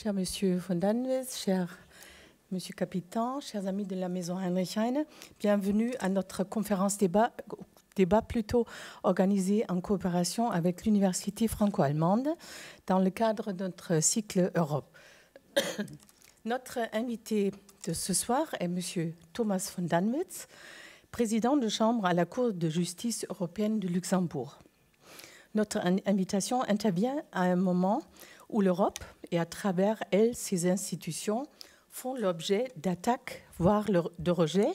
cher Monsieur von Danwitz, cher Monsieur Capitaine, chers amis de la Maison Heinrich Heine, bienvenue à notre conférence débat, débat plutôt organisé en coopération avec l'Université franco-allemande dans le cadre de notre cycle Europe. notre invité de ce soir est Monsieur Thomas von Danwitz, président de chambre à la Cour de justice européenne de Luxembourg. Notre invitation intervient à un moment où l'Europe, et à travers elle ses institutions, font l'objet d'attaques, voire de rejets,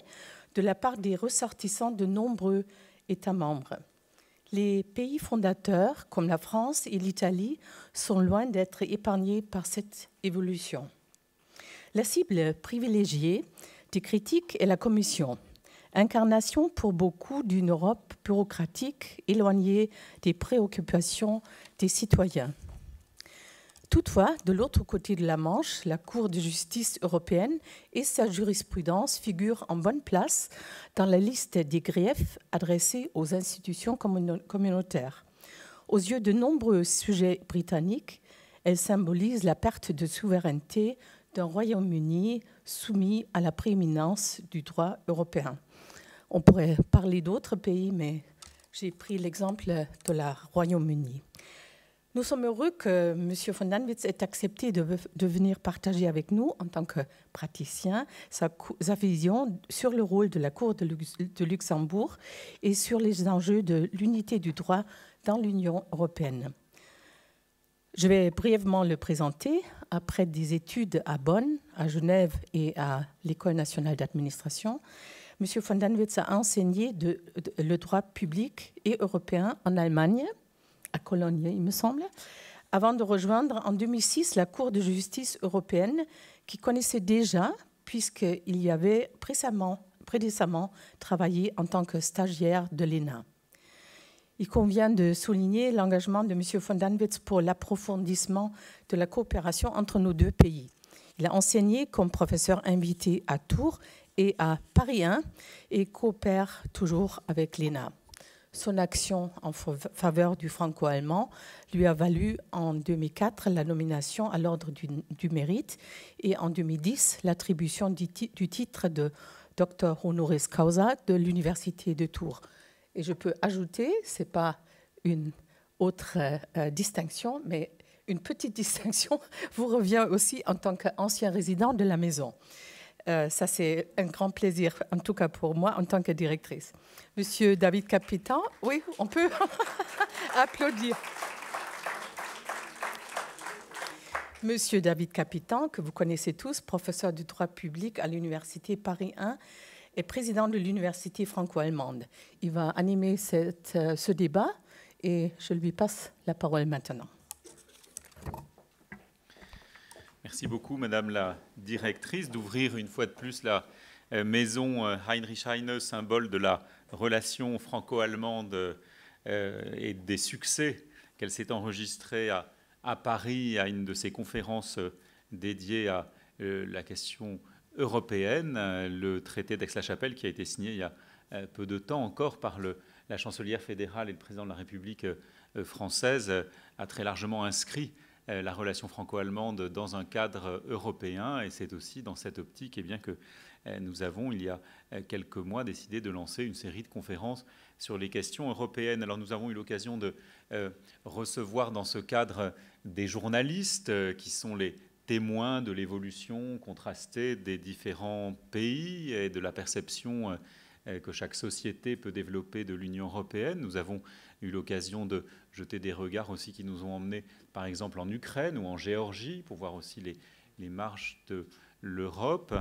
de la part des ressortissants de nombreux États membres. Les pays fondateurs, comme la France et l'Italie, sont loin d'être épargnés par cette évolution. La cible privilégiée des critiques est la Commission, incarnation pour beaucoup d'une Europe bureaucratique éloignée des préoccupations des citoyens. Toutefois, de l'autre côté de la Manche, la Cour de justice européenne et sa jurisprudence figurent en bonne place dans la liste des griefs adressés aux institutions communautaires. Aux yeux de nombreux sujets britanniques, elle symbolise la perte de souveraineté d'un Royaume-Uni soumis à la prééminence du droit européen. On pourrait parler d'autres pays, mais j'ai pris l'exemple de la Royaume-Uni. Nous sommes heureux que M. von Danwitz ait accepté de, venir partager avec nous, en tant que praticien, sa, vision sur le rôle de la Cour de, Luxembourg et sur les enjeux de l'unité du droit dans l'Union européenne. Je vais brièvement le présenter. Après des études à Bonn, à Genève et à l'École nationale d'administration, M. von Danwitz a enseigné le droit public et européen en Allemagne à Cologne, il me semble, avant de rejoindre en 2006 la Cour de justice européenne, qui connaissait déjà, puisqu'il y avait précédemment, travaillé en tant que stagiaire de l'ENA. Il convient de souligner l'engagement de M. von Danwitz pour l'approfondissement de la coopération entre nos deux pays. Il a enseigné comme professeur invité à Tours et à Paris 1 et coopère toujours avec l'ENA. Son action en faveur du franco-allemand lui a valu en 2004 la nomination à l'ordre du, mérite et en 2010 l'attribution du, titre de docteur honoris causa de l'université de Tours. Et je peux ajouter, ce n'est pas une autre euh, distinction, mais une petite distinction vous revient aussi en tant qu'ancien résident de la maison. Euh, ça, c'est un grand plaisir, en tout cas pour moi, en tant que directrice. Monsieur David Capitan, oui, on peut applaudir. Monsieur David Capitan, que vous connaissez tous, professeur du droit public à l'Université Paris 1 et président de l'Université franco-allemande. Il va animer euh, ce débat et je lui passe la parole maintenant. Merci beaucoup, Madame la directrice, d'ouvrir une fois de plus la euh, maison euh, Heinrich Heine, symbole de la relation franco-allemande euh, et des succès qu'elle s'est enregistrée à, Paris à une de ses conférences dédiées à la question européenne, le traité d'Aix-la-Chapelle qui a été signé il y a peu de temps encore par le, la chancelière fédérale et le président de la République française, a très largement inscrit la relation franco-allemande dans un cadre européen. Et c'est aussi dans cette optique eh bien, que euh, nous avons, il y a euh, quelques mois, décidé de lancer une série de conférences sur les questions européennes. Alors nous avons eu l'occasion de recevoir dans ce cadre des journalistes qui sont les témoins de l'évolution contrastée des différents pays et de la perception que chaque société peut développer de l'Union européenne. Nous avons eu l'occasion de jeter des regards aussi qui nous ont emmenés, par exemple, en Ukraine ou en Géorgie, pour voir aussi les, les marches de l'Europe.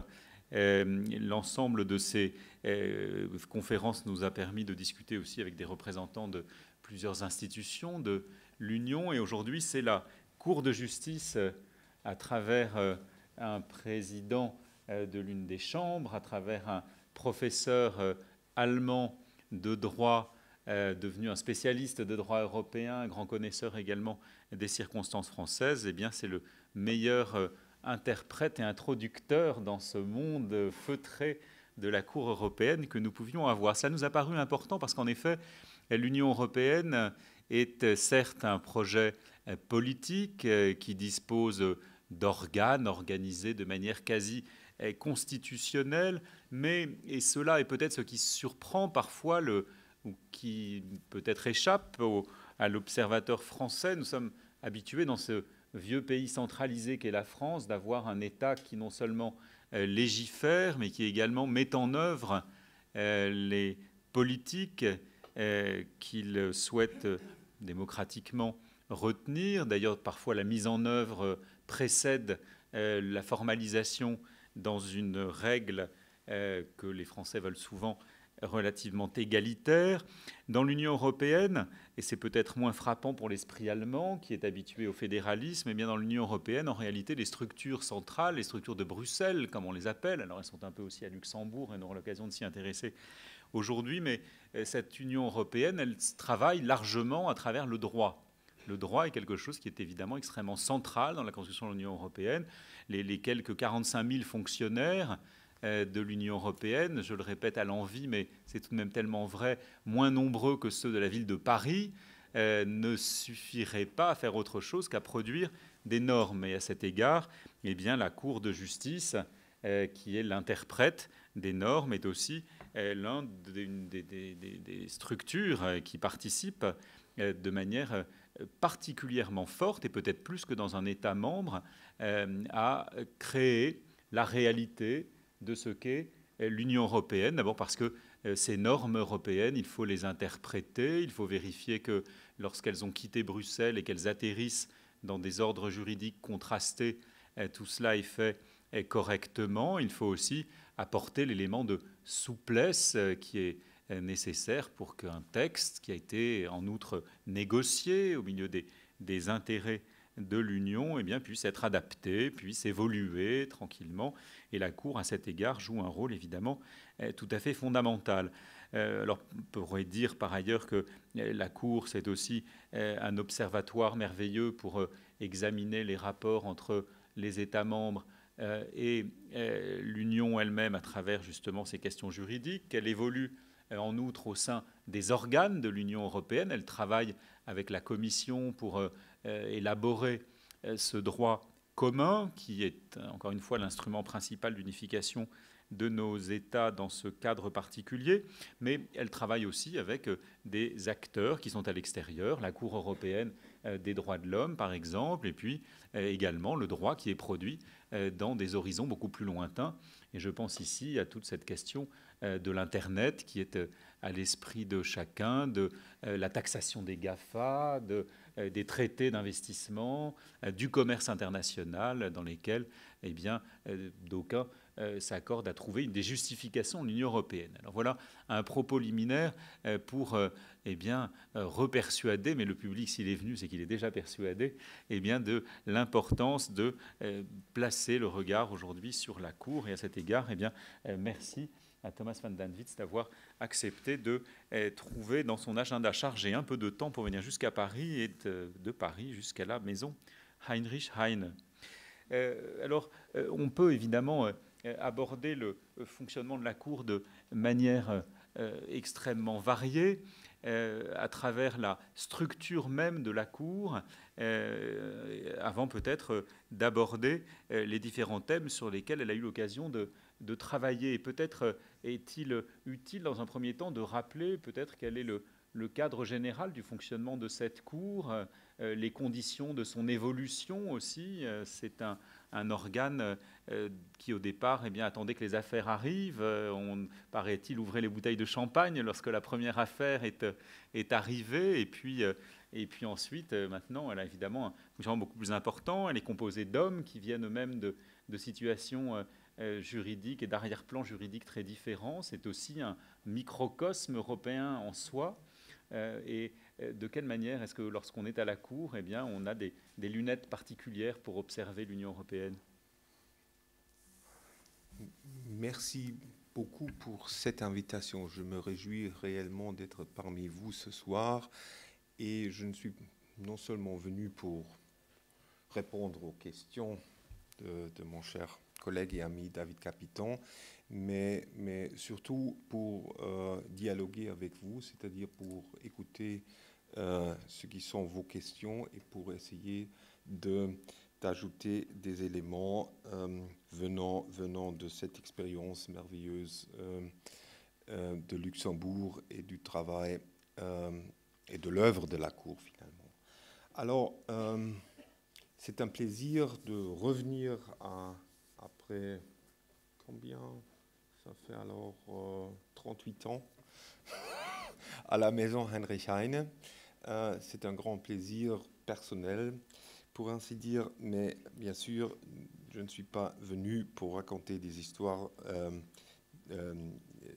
Euh, l'ensemble de ces euh, conférences nous a permis de discuter aussi avec des représentants de plusieurs institutions de l'Union. Et aujourd'hui, c'est la Cour de justice euh, à travers un président de l'une des chambres, à travers un professeur allemand de droit euh, devenu un spécialiste de droit européen, un grand connaisseur également des circonstances françaises, eh bien c'est le meilleur euh, interprète et introducteur dans ce monde feutré de la Cour européenne que nous pouvions avoir. Ça nous a paru important parce qu'en effet, l'Union européenne est certes un projet politique qui dispose d'organes organisés de manière quasi constitutionnelle, mais, et cela est peut-être ce qui surprend parfois, le, ou qui peut-être échappe à l'observateur français, nous sommes habitués dans ce vieux pays centralisé qu'est la France d'avoir un État qui non seulement euh, légifère, mais qui également met en œuvre euh, les politiques euh, qu'il souhaite démocratiquement retenir. D'ailleurs, parfois la mise en œuvre précède la formalisation dans une règle que les Français veulent souvent relativement égalitaire. Dans l'Union européenne, et c'est peut-être moins frappant pour l'esprit allemand qui est habitué au fédéralisme, mais eh bien dans l'Union européenne, en réalité, les structures centrales, les structures de Bruxelles, comme on les appelle, alors elles sont un peu aussi à Luxembourg et nous aurons l'occasion de s'y intéresser aujourd'hui, mais euh, cette Union européenne, elle travaille largement à travers le droit. Le droit est quelque chose qui est évidemment extrêmement central dans la construction de l'Union européenne. Les, les quelques 45 000 fonctionnaires de l'Union européenne, je le répète à l'envi, mais c'est tout de même tellement vrai, moins nombreux que ceux de la ville de Paris, euh, ne suffiraient pas à faire autre chose qu'à produire des normes. Et à cet égard, eh bien, la Cour de justice, euh, qui est l'interprète des normes, est aussi l'un des, des, structures qui participent de manière particulièrement forte, et peut-être plus que dans un État membre, à créer la réalité de ce qu'est l'Union européenne. D'abord parce que euh, ces normes européennes, il faut les interpréter, il faut vérifier que lorsqu'elles ont quitté Bruxelles et qu'elles atterrissent dans des ordres juridiques contrastés, euh, tout cela est fait euh, correctement. Il faut aussi apporter l'élément de souplesse qui est nécessaire pour qu'un texte qui a été en outre négocié au milieu des, des intérêts de l'Union eh bien, puisse être adapté, puisse évoluer tranquillement. Et la Cour, à cet égard, joue un rôle évidemment eh, tout à fait fondamental. Euh, alors, on pourrait dire par ailleurs que eh, la Cour, c'est aussi un observatoire merveilleux pour euh, examiner les rapports entre les États membres euh, et l'Union elle-même à travers justement ces questions juridiques, qu'elle évolue en outre au sein des organes de l'Union européenne. Elle travaille avec la Commission pour élaborer euh, ce droit commun, qui est encore une fois l'instrument principal d'unification de nos États dans ce cadre particulier, mais elle travaille aussi avec euh, des acteurs qui sont à l'extérieur, la Cour européenne des droits de l'homme par exemple, et puis également le droit qui est produit dans des horizons beaucoup plus lointains. Et je pense ici à toute cette question de l'Internet qui est à l'esprit de chacun, de la taxation des GAFA, de euh, des traités d'investissement, euh, du commerce international, dans lesquels eh bien, euh, d'aucuns s'accordent à trouver des justifications de l'Union européenne. Alors voilà un propos liminaire pour eh bien, repersuader, mais le public, s'il est venu, c'est qu'il est déjà persuadé, eh bien, de l'importance de placer le regard aujourd'hui sur la Cour. Et à cet égard, bien, merci à Thomas van den Witz d'avoir accepté de eh, trouver dans son agenda chargé un peu de temps pour venir jusqu'à Paris et de, Paris jusqu'à la maison Heinrich Heine. Euh, alors, euh, on peut évidemment euh, aborder le fonctionnement de la Cour de manière extrêmement variée. à travers la structure même de la Cour, avant peut-être d'aborder les différents thèmes sur lesquels elle a eu l'occasion de, de travailler. Peut-être est-il utile dans un premier temps de rappeler peut-être quel est le, cadre général du fonctionnement de cette Cour, euh, les conditions de son évolution aussi. Euh, c'est un, organe euh, qui au départ eh bien, attendait que les affaires arrivent. on, paraît-il, ouvrait les bouteilles de champagne lorsque la première affaire est, arrivée. Et puis, et puis ensuite, maintenant, elle a évidemment un fonctionnement beaucoup plus important. Elle est composée d'hommes qui viennent eux-mêmes de, de situations juridique et d'arrière-plan juridique très différents. C'est aussi un microcosme européen en soi. Euh, et euh, de quelle manière est-ce que lorsqu'on est à la Cour, eh bien, on a des, lunettes particulières pour observer l'Union européenne? Merci beaucoup pour cette invitation. Je me réjouis réellement d'être parmi vous ce soir. Et je ne suis non seulement venu pour répondre aux questions de mon cher collègue et ami David Capiton, mais, surtout pour euh, dialoguer avec vous, c'est-à-dire pour écouter euh, ce qui sont vos questions et pour essayer d'ajouter des éléments venant, venant de cette expérience merveilleuse de Luxembourg et du travail et de l'œuvre de la Cour finalement. Alors, c'est un plaisir de revenir à, combien? Ça fait alors 38 ans à la maison Heinrich Heine. Euh, c'est un grand plaisir personnel, pour ainsi dire, mais bien sûr, je ne suis pas venu pour raconter des histoires euh, euh,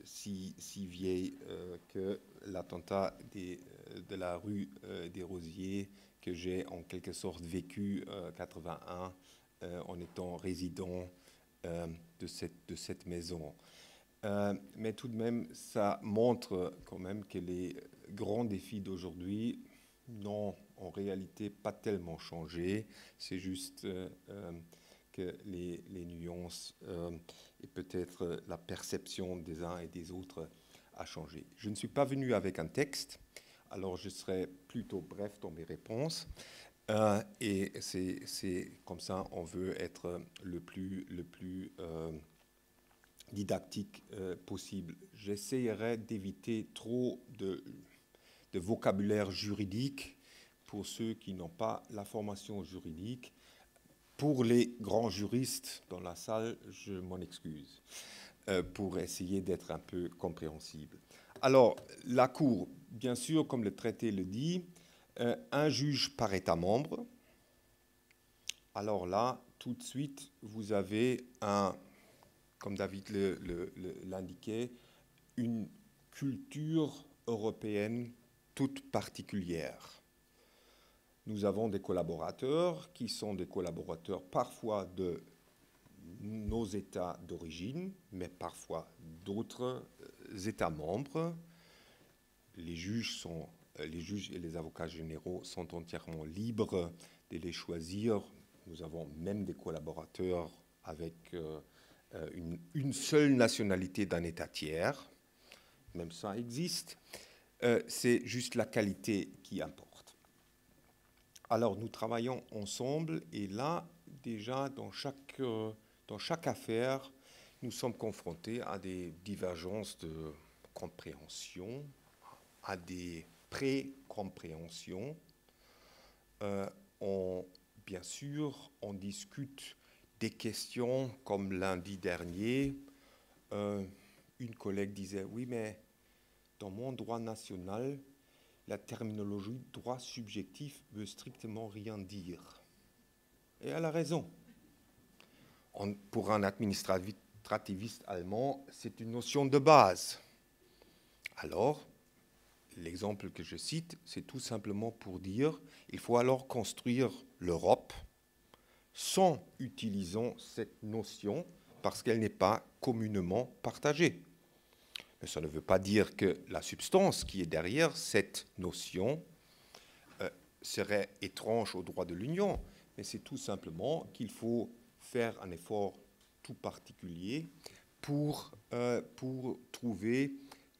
si, si, vieilles que l'attentat de la rue des Rosiers que j'ai en quelque sorte vécu 81 en étant résident de, cette, de cette maison. Euh, mais tout de même, ça montre quand même que les grands défis d'aujourd'hui n'ont en réalité pas tellement changé. C'est juste euh, euh, que les, nuances et peut-être la perception des uns et des autres a changé. Je ne suis pas venu avec un texte, alors je serai plutôt bref dans mes réponses. Et c'est comme ça, on veut être le plus, plus didactique euh, possible. J'essaierai d'éviter trop de, vocabulaire juridique pour ceux qui n'ont pas la formation juridique. Pour les grands juristes dans la salle, je m'en excuse, euh, pour essayer d'être un peu compréhensible. Alors, la Cour, bien sûr, comme le traité le dit, euh, un juge par État membre. Alors là, tout de suite, vous avez un comme David l'indiquait, une culture européenne toute particulière. Nous avons des collaborateurs qui sont des collaborateurs parfois de nos États d'origine, mais parfois d'autres euh, États membres. Les juges, sont, euh, les juges et les avocats généraux sont entièrement libres de les choisir. Nous avons même des collaborateurs avec euh, euh, une, seule nationalité d'un État tiers, même ça existe, euh, c'est juste la qualité qui importe. Alors nous travaillons ensemble et là, déjà, dans chaque, euh, dans chaque affaire, nous sommes confrontés à des divergences de compréhension, à des pré-compréhensions. bien sûr, on discute des questions comme lundi dernier, euh, une collègue disait, oui, mais dans mon droit national, la terminologie droit subjectif veut strictement rien dire. Et elle a raison. pour un administrativiste allemand, c'est une notion de base. Alors, l'exemple que je cite, c'est tout simplement pour dire, il faut alors construire l'Europe sans utilisant cette notion parce qu'elle n'est pas communément partagée. Mais ça ne veut pas dire que la substance qui est derrière cette notion euh, serait étrange au droit de l'Union, mais c'est tout simplement qu'il faut faire un effort tout particulier pour, euh, pour trouver,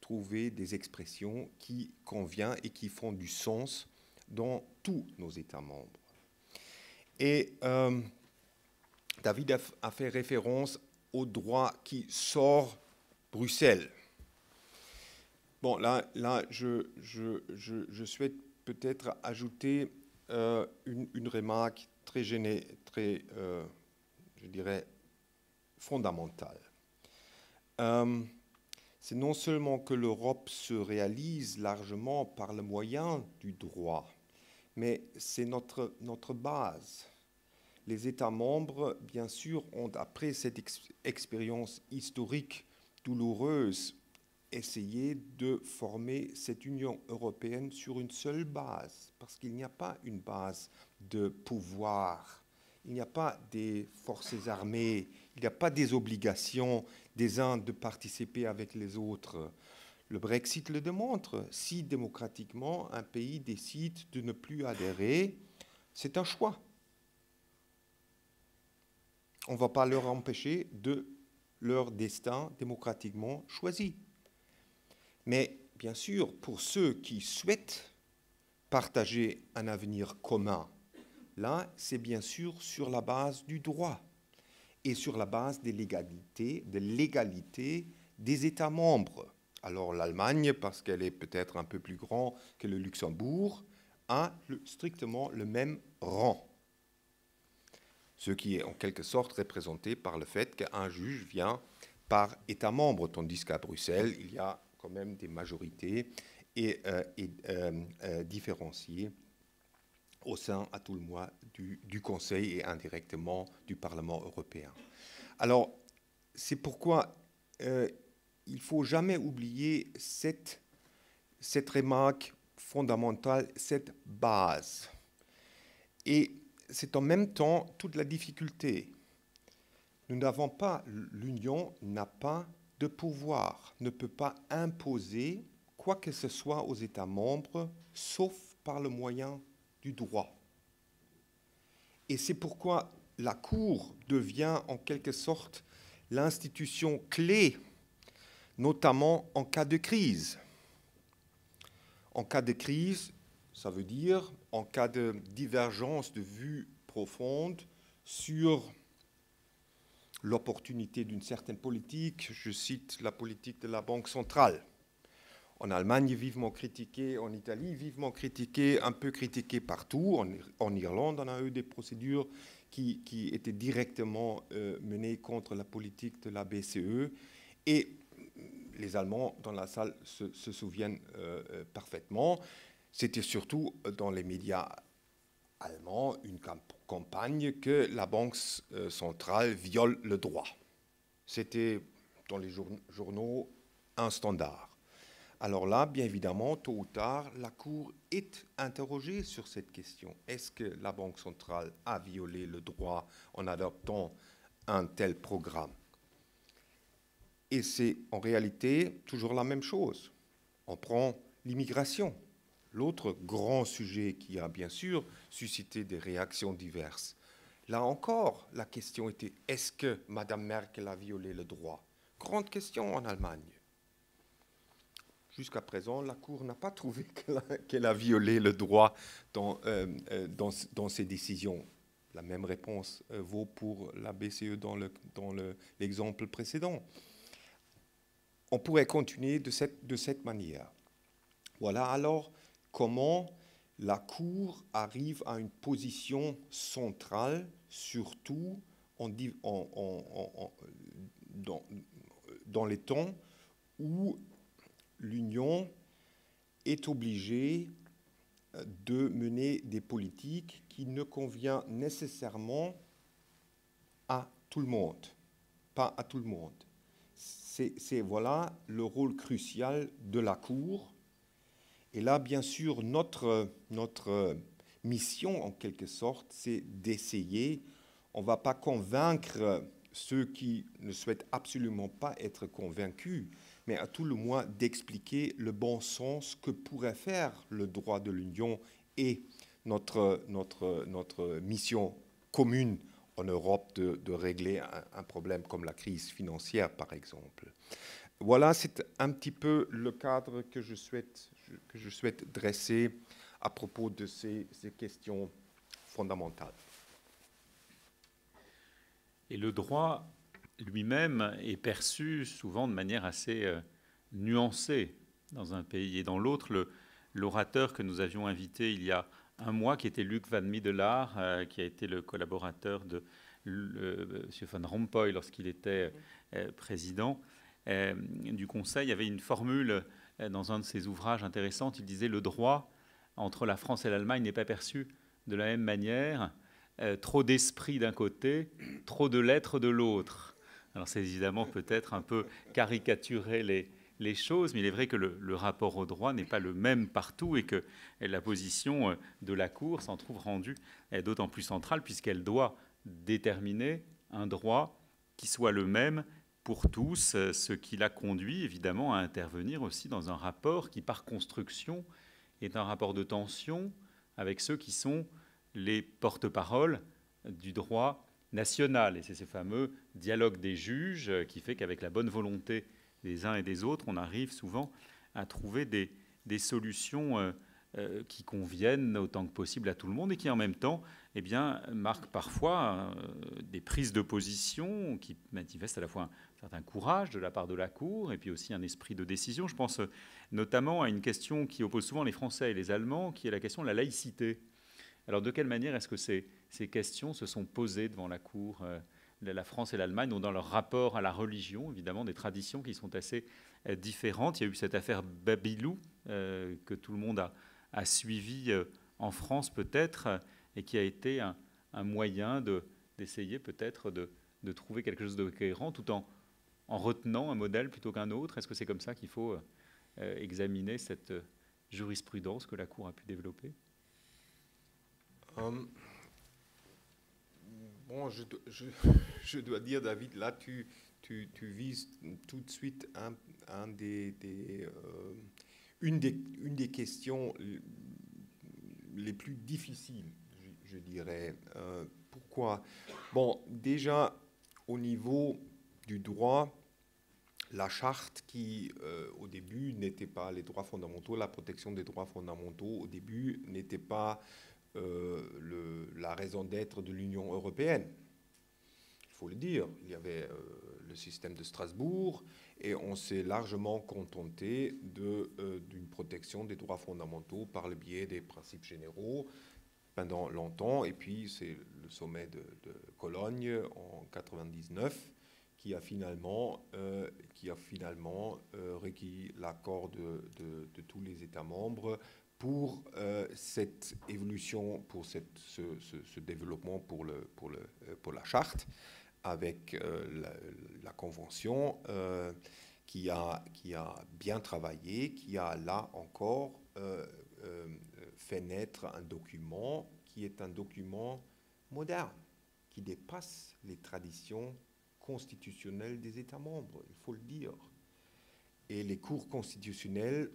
trouver des expressions qui conviennent et qui font du sens dans tous nos États membres. Et euh, David a, fait référence au droit qui sort Bruxelles. Bon, là, là je, je, je, souhaite peut-être ajouter euh, une, remarque très gênée, très, euh, je dirais, fondamentale. C'est non seulement que l'Europe se réalise largement par le moyen du droit, mais c'est notre, notre base. Les États membres, bien sûr, ont, après cette expérience historique douloureuse, essayé de former cette Union européenne sur une seule base, parce qu'il n'y a pas une base de pouvoir, il n'y a pas des forces armées, il n'y a pas des obligations des uns de participer avec les autres. Le Brexit le démontre. Si démocratiquement un pays décide de ne plus adhérer, c'est un choix. On ne va pas leur empêcher de leur destin démocratiquement choisi. Mais bien sûr, pour ceux qui souhaitent partager un avenir commun Là, c'est bien sûr sur la base du droit et sur la base de l'égalité des États membres. Alors l'Allemagne, parce qu'elle est peut-être un peu plus grande que le Luxembourg, a strictement le même rang. Ce qui est en quelque sorte représenté par le fait qu'un juge vient par État membre, tandis qu'à Bruxelles, il y a quand même des majorités et, euh, euh, euh, différenciées au sein, à tout le moins, du, Conseil et indirectement du Parlement européen. Alors, c'est pourquoi il ne faut jamais oublier cette, cette remarque fondamentale, cette base. Et c'est en même temps toute la difficulté. Nous n'avons pas, l'Union n'a pas de pouvoir, ne peut pas imposer quoi que ce soit aux États membres, sauf par le moyen droit. Et c'est pourquoi la Cour devient en quelque sorte l'institution clé, notamment en cas de crise. En cas de crise, ça veut dire en cas de divergence de vues profonde sur l'opportunité d'une certaine politique, je cite la politique de la Banque centrale. En Allemagne, vivement critiquée, en Italie, vivement critiquée, un peu critiquée partout. En, Irlande, on a eu des procédures qui, étaient directement euh, menées contre la politique de la BCE. Et les Allemands dans la salle se, souviennent euh, euh, parfaitement. C'était surtout dans les médias allemands une campagne que la Banque centrale viole le droit. C'était dans les journaux un standard. Alors là, bien évidemment, tôt ou tard, la Cour est interrogée sur cette question. Est-ce que la Banque centrale a violé le droit en adoptant un tel programme? Et c'est en réalité toujours la même chose. On prend l'immigration. L'autre grand sujet qui a bien sûr suscité des réactions diverses. Là encore, la question était est-ce que Mme Merkel a violé le droit? Grande question en Allemagne. Jusqu'à présent, la Cour n'a pas trouvé qu'elle a, violé le droit dans, euh, euh, dans, ses décisions. La même réponse euh, vaut pour la BCE dans l'exemple le, dans précédent. On pourrait continuer de cette, de cette manière. Voilà alors comment la Cour arrive à une position centrale, surtout en, dans, dans, les temps où l'Union est obligée de mener des politiques qui ne conviennent nécessairement à tout le monde, pas à tout le monde. C'est voilà le rôle crucial de la Cour et là, bien sûr, notre, notre mission, en quelque sorte, c'est d'essayer, on ne va pas convaincre ceux qui ne souhaitent absolument pas être convaincus, mais à tout le moins d'expliquer le bon sens que pourrait faire le droit de l'Union et notre, notre, notre mission commune en Europe de, régler un, un, problème comme la crise financière, par exemple. Voilà, c'est un petit peu le cadre que je souhaite que je souhaite dresser à propos de ces, questions fondamentales. Et le droit lui-même est perçu souvent de manière assez euh, nuancée dans un pays et dans l'autre. L'orateur que nous avions invité il y a un mois, qui était Luc Van Middelaar, euh, qui a été le collaborateur de M. Van Rompuy lorsqu'il était euh, président du Conseil, avait une formule euh, dans un de ses ouvrages intéressants, il disait le droit entre la France et l'Allemagne n'est pas perçu de la même manière. Euh, trop d'esprit d'un côté, trop de lettres de l'autre. Alors c'est évidemment peut-être un peu caricaturer les, choses, mais il est vrai que le, rapport au droit n'est pas le même partout et que la position euh, de la Cour s'en trouve rendue d'autant plus centrale puisqu'elle doit déterminer un droit qui soit le même pour tous, euh, ce qui l'a conduit évidemment à intervenir aussi dans un rapport qui, par construction, est un rapport de tension avec ceux qui sont les porte-paroles du droit national. Et c'est ce fameux dialogue des juges euh, qui fait qu'avec la bonne volonté des uns et des autres, on arrive souvent à trouver des, solutions qui conviennent autant que possible à tout le monde et qui en même temps eh bien, marquent parfois des prises de position qui manifestent à la fois un certain courage de la part de la Cour et puis aussi un esprit de décision. Je pense notamment à une question qui oppose souvent les Français et les Allemands, qui est la question de la laïcité. Alors de quelle manière est-ce que ces, questions se sont posées devant la Cour la France et l'Allemagne ont dans leur rapport à la religion, évidemment, des traditions qui sont assez euh, différentes? Il y a eu cette affaire Babylou euh, que tout le monde a, a suivi euh, en France peut-être et qui a été un, moyen d'essayer peut-être de, de, trouver quelque chose de cohérent tout en, en retenant un modèle plutôt qu'un autre? Est-ce que c'est comme ça qu'il faut examiner cette jurisprudence que la Cour a pu développer? Hum, Bon, je, dois dire, David, là, tu, vises tout de suite euh, une, des, questions les plus difficiles, je, dirais. Euh, pourquoi? Bon, déjà, au niveau du droit, la charte qui, euh, au début, n'était pas les droits fondamentaux, la protection des droits fondamentaux, au début, n'était pas le, la raison d'être de l'Union européenne. Il faut le dire, il y avait euh, le système de Strasbourg et on s'est largement contenté euh, d'une protection des droits fondamentaux par le biais des principes généraux pendant longtemps. Et puis c'est le sommet de, Cologne en 99 qui a finalement, qui a finalement requis l'accord de, de, tous les États membres pour euh, cette évolution, pour cette, ce, développement pour, le, pour, le, euh, pour la charte, avec euh, la, convention qui, a, qui a bien travaillé, qui a là encore fait naître un document qui est un document moderne, qui dépasse les traditions constitutionnelles des États membres, il faut le dire. Et les cours constitutionnels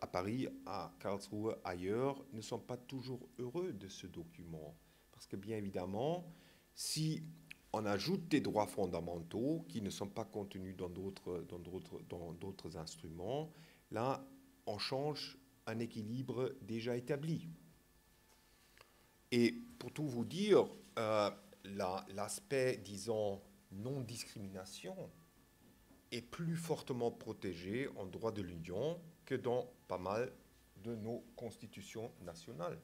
à Paris, à Karlsruhe, ailleurs, ne sont pas toujours heureux de ce document. Parce que bien évidemment, si on ajoute des droits fondamentaux qui ne sont pas contenus dans d'autres, instruments, là, on change un équilibre déjà établi. Et pour tout vous dire, euh, l'aspect, disons, non-discrimination est plus fortement protégé en droit de l'Union que dans pas mal de nos constitutions nationales.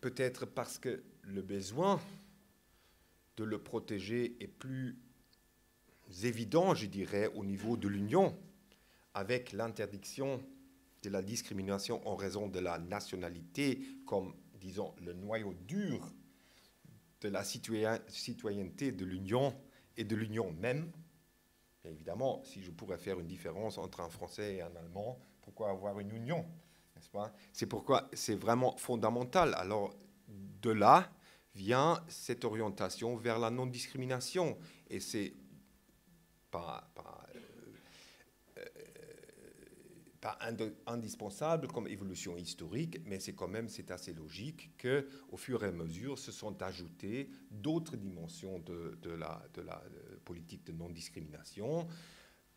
Peut-être parce que le besoin de le protéger est plus évident, je dirais, au niveau de l'Union, avec l'interdiction de la discrimination en raison de la nationalité comme, disons, le noyau dur de la citoyenneté de l'Union et de l'Union même, évidemment, si je pourrais faire une différence entre un Français et un Allemand, pourquoi avoir une union N'est-ce pas? C'est pourquoi c'est vraiment fondamental. Alors, de là vient cette orientation vers la non-discrimination. Et c'est pas, pas, euh, indispensable comme évolution historique, mais c'est quand même c'est assez logique que, au fur et à mesure, se sont ajoutées d'autres dimensions de, de, la, de la politique de non-discrimination.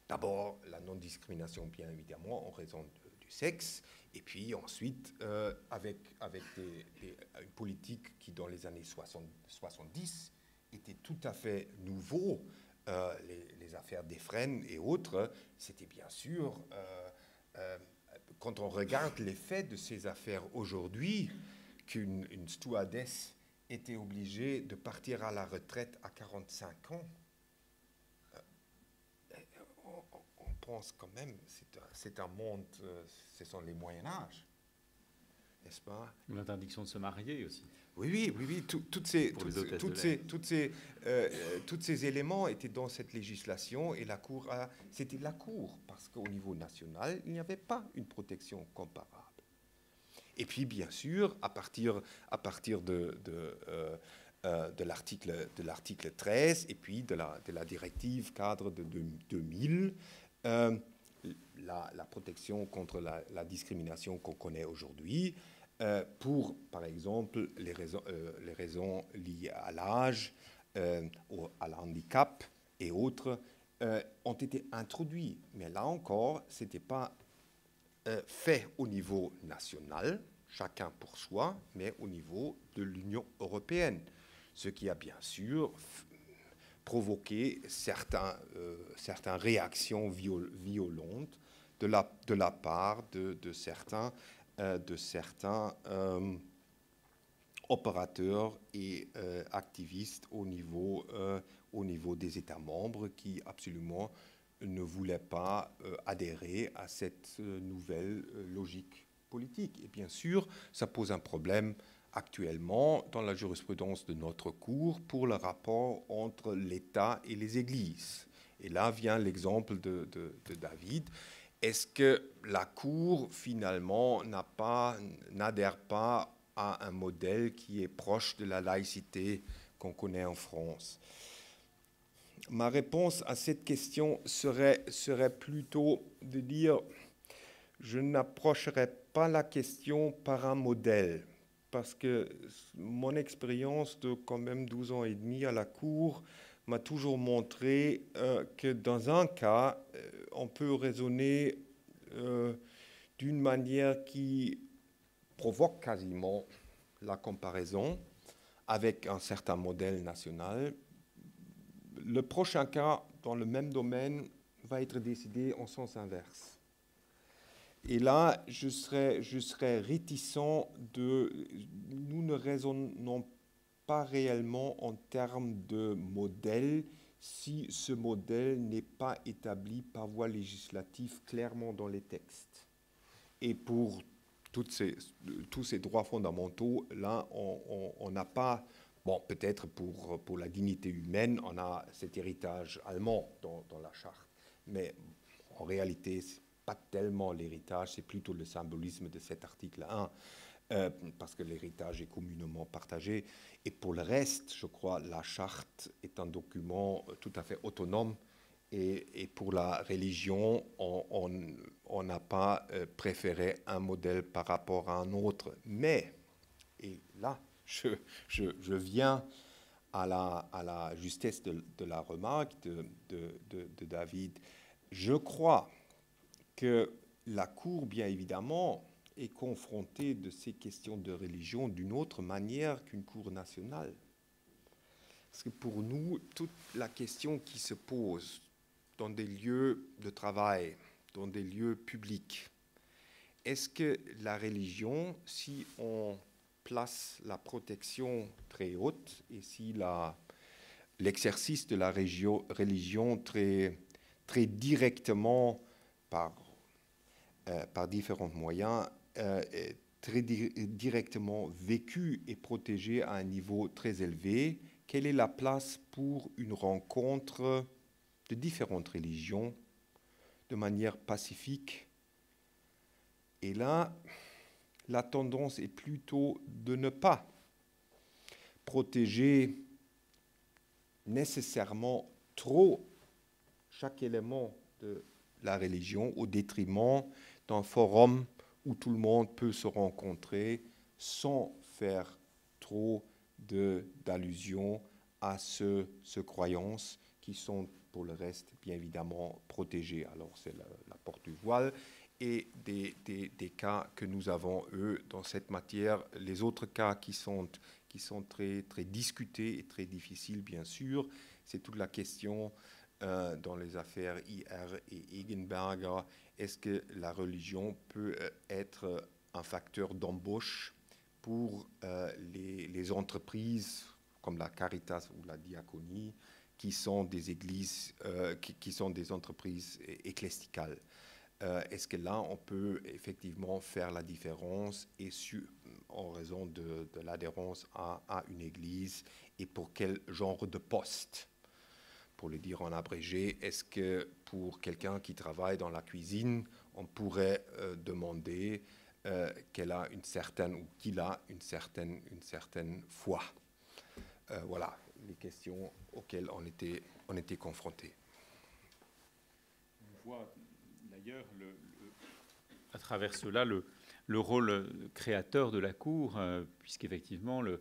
D'abord, la non-discrimination, bien évidemment, en raison du sexe, et puis ensuite, euh, avec, avec une politique qui, dans les années 60, 70, était tout à fait nouveau. Euh, les, affaires d'Efren et autres, c'était bien sûr, euh, quand on regarde l'effet de ces affaires aujourd'hui, qu'une stewardess était obligée de partir à la retraite à 45 ans, pense quand même, c'est un, monde, euh, ce sont les Moyen Âge, n'est-ce pas? L'interdiction de se marier aussi. Oui, oui, oui, oui. toutes ces, toutes, ces, toutes ces, euh, euh, tous ces éléments étaient dans cette législation et la Cour a, c'était la Cour parce qu'au niveau national, il n'y avait pas une protection comparable. Et puis, bien sûr, à partir, à partir de, de de l'article de l'article 13 et puis de la, de la directive cadre de, de 2000 euh, la, protection contre la, discrimination qu'on connaît aujourd'hui, euh, pour, par exemple, les raisons, euh, liées à l'âge, à l'handicap et autres, ont été introduits. Mais là encore, ce n'était pas fait au niveau national, chacun pour soi, mais au niveau de l'Union européenne, ce qui a bien sûr provoqué certaines réactions violentes de la, part de certains, de certains opérateurs et euh, activistes au niveau, euh, au niveau des États membres qui absolument ne voulaient pas euh, adhérer à cette nouvelle logique politique. Et bien sûr, ça pose un problème actuellement dans la jurisprudence de notre Cour pour le rapport entre l'État et les églises. Et là vient l'exemple de, de David. Est-ce que la Cour, finalement, n'adhère pas, à un modèle qui est proche de la laïcité qu'on connaît en France? Ma réponse à cette question serait, serait plutôt de dire, je n'approcherai pas la question par un modèle, parce que mon expérience de quand même 12 ans et demi à la Cour m'a toujours montré euh, que dans un cas, euh, on peut raisonner euh, d'une manière qui provoque quasiment la comparaison avec un certain modèle national. Le prochain cas dans le même domaine va être décidé en sens inverse. Et là, je serais, je serais réticent de... Nous ne raisonnons pas réellement en termes de modèle si ce modèle n'est pas établi par voie législative clairement dans les textes. Et pour ces, tous ces droits fondamentaux, là, on n'a pas, bon, peut-être pour, pour la dignité humaine, on a cet héritage allemand dans, dans la charte, mais en réalité, ce n'est pas tellement l'héritage, c'est plutôt le symbolisme de cet article 1. Euh, parce que l'héritage est communément partagé. Et pour le reste, je crois, la charte est un document tout à fait autonome et, pour la religion, on n'a pas euh, préféré un modèle par rapport à un autre. Mais, et là, je, viens à la, justesse de, la remarque de, David, je crois que la Cour, bien évidemment, est confrontée de ces questions de religion d'une autre manière qu'une Cour nationale. Parce que pour nous, toute la question qui se pose dans des lieux de travail, dans des lieux publics. Est-ce que la religion, si on place la protection très haute et si l'exercice de la religion très, directement par, euh, par différents moyens, euh, très directement vécu et protégé à un niveau très élevé, quelle est la place pour une rencontre de différentes religions de manière pacifique? Et là, la tendance est plutôt de ne pas protéger nécessairement trop chaque élément de la religion au détriment d'un forum où tout le monde peut se rencontrer sans faire trop d'allusions à ce, ce croyances qui sont pour le reste, bien évidemment, protégés. Alors, c'est la, porte du voile. Et des, des, cas que nous avons, eux, dans cette matière, les autres cas qui sont, qui sont très, très discutés et très difficiles, bien sûr, c'est toute la question euh, dans les affaires IR et Egenberger, est-ce que la religion peut euh, être un facteur d'embauche pour euh, les, entreprises comme la Caritas ou la Diaconie qui sont des églises, euh, qui, sont des entreprises ecclésticales. Euh, est-ce que là, on peut effectivement faire la différence et en raison de, l'adhérence à, une église et pour quel genre de poste? Pour le dire en abrégé, est-ce que pour quelqu'un qui travaille dans la cuisine, on pourrait euh, demander qu'elle a une certaine ou qu'il a une certaine, une certaine foi? Voilà, les questions auxquelles on était, on était confrontés. On voit d'ailleurs à travers cela le, le, rôle créateur de la Cour, euh, puisqu'effectivement, euh,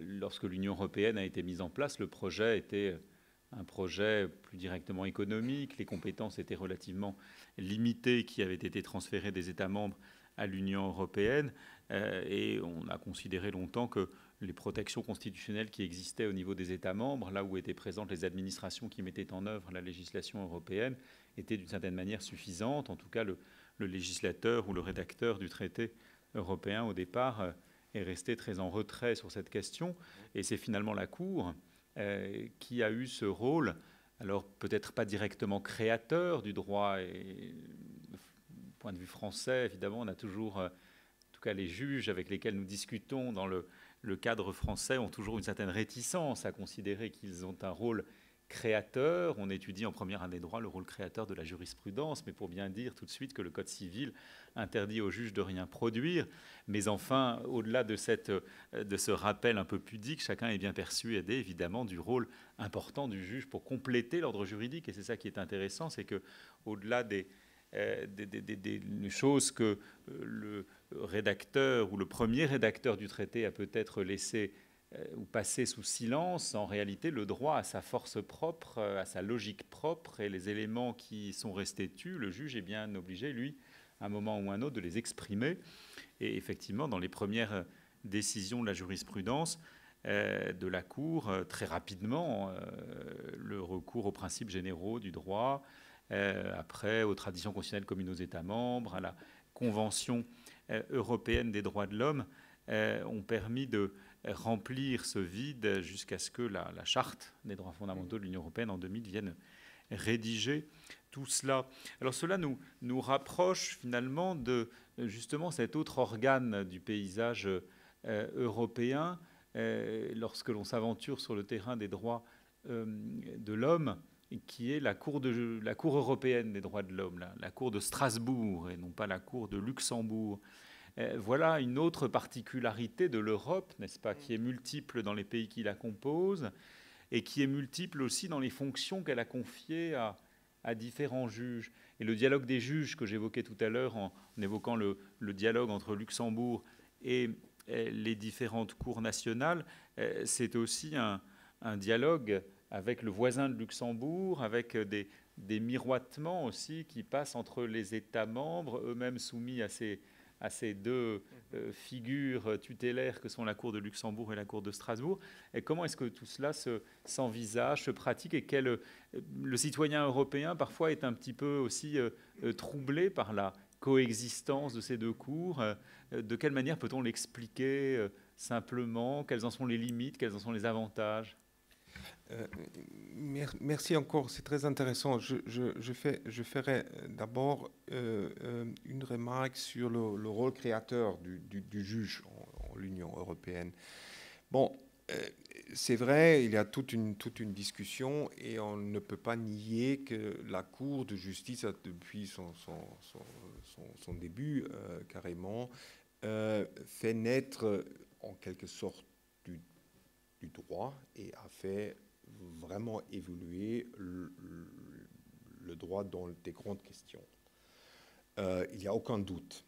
lorsque l'Union européenne a été mise en place, le projet était un projet plus directement économique. Les compétences étaient relativement limitées qui avaient été transférées des États membres à l'Union européenne. Euh, et on a considéré longtemps que les protections constitutionnelles qui existaient au niveau des États membres, là où étaient présentes les administrations qui mettaient en œuvre la législation européenne, étaient d'une certaine manière suffisantes. En tout cas, le, législateur ou le rédacteur du traité européen, au départ, euh, est resté très en retrait sur cette question. Et c'est finalement la Cour qui a eu ce rôle, alors peut-être pas directement créateur du droit, et du point de vue français, évidemment, on a toujours, euh, en tout cas les juges avec lesquels nous discutons dans le, le cadre français, ont toujours une certaine réticence à considérer qu'ils ont un rôle créateur. On étudie en première année droit le rôle créateur de la jurisprudence, mais pour bien dire tout de suite que le Code civil interdit aux juges de rien produire. Mais enfin, au-delà de, cette, de ce rappel un peu pudique, chacun est bien persuadé évidemment du rôle important du juge pour compléter l'ordre juridique. Et c'est ça qui est intéressant, c'est que au-delà des, euh, des, des, choses que euh, le rédacteur ou le premier rédacteur du traité a peut-être laissé euh, ou passer sous silence, en réalité, le droit a sa force propre, à sa logique propre, et les éléments qui sont restés tus, le juge est bien obligé, lui, à un moment ou un autre, de les exprimer. Et effectivement, dans les premières décisions de la jurisprudence de la Cour, très rapidement, le recours aux principes généraux du droit, euh, après aux traditions constitutionnelles communes aux États membres, à la Convention euh, européenne des droits de l'homme, euh, ont permis de remplir ce vide jusqu'à ce que la, charte des droits fondamentaux de l'Union européenne en 2000 vienne rédiger tout cela. Alors cela nous, nous rapproche finalement de justement cet autre organe du paysage européen lorsque l'on s'aventure sur le terrain des droits de l'homme qui est la Cour, de, la cour européenne des droits de l'homme, la, Cour de Strasbourg et non pas la Cour de Luxembourg. Euh, voilà une autre particularité de l'Europe, n'est-ce pas, qui est multiple dans les pays qui la composent et qui est multiple aussi dans les fonctions qu'elle a confiées à, différents juges. Et le dialogue des juges que j'évoquais tout à l'heure en, évoquant le, dialogue entre Luxembourg et, les différentes cours nationales, euh, c'est aussi un, un dialogue avec le voisin de Luxembourg, avec des, miroitements aussi qui passent entre les États membres, eux-mêmes soumis à ces, à ces deux euh, figures tutélaires que sont la Cour de Luxembourg et la Cour de Strasbourg. Et comment est-ce que tout cela s'envisage, se, pratique et quel, euh, le citoyen européen parfois est un petit peu aussi euh, troublé par la coexistence de ces deux cours. de quelle manière peut-on l'expliquer simplement? Quelles en sont les limites? Quels en sont les avantages? Euh, merci encore, c'est très intéressant. Je, ferai d'abord euh, euh, une remarque sur le, rôle créateur du, juge en, l'Union européenne. Bon, c'est vrai, il y a toute une, discussion et on ne peut pas nier que la Cour de justice, depuis son, début carrément, fait naître en quelque sorte du droit et a fait vraiment évoluer le, droit dans des grandes questions. Euh, il n'y a aucun doute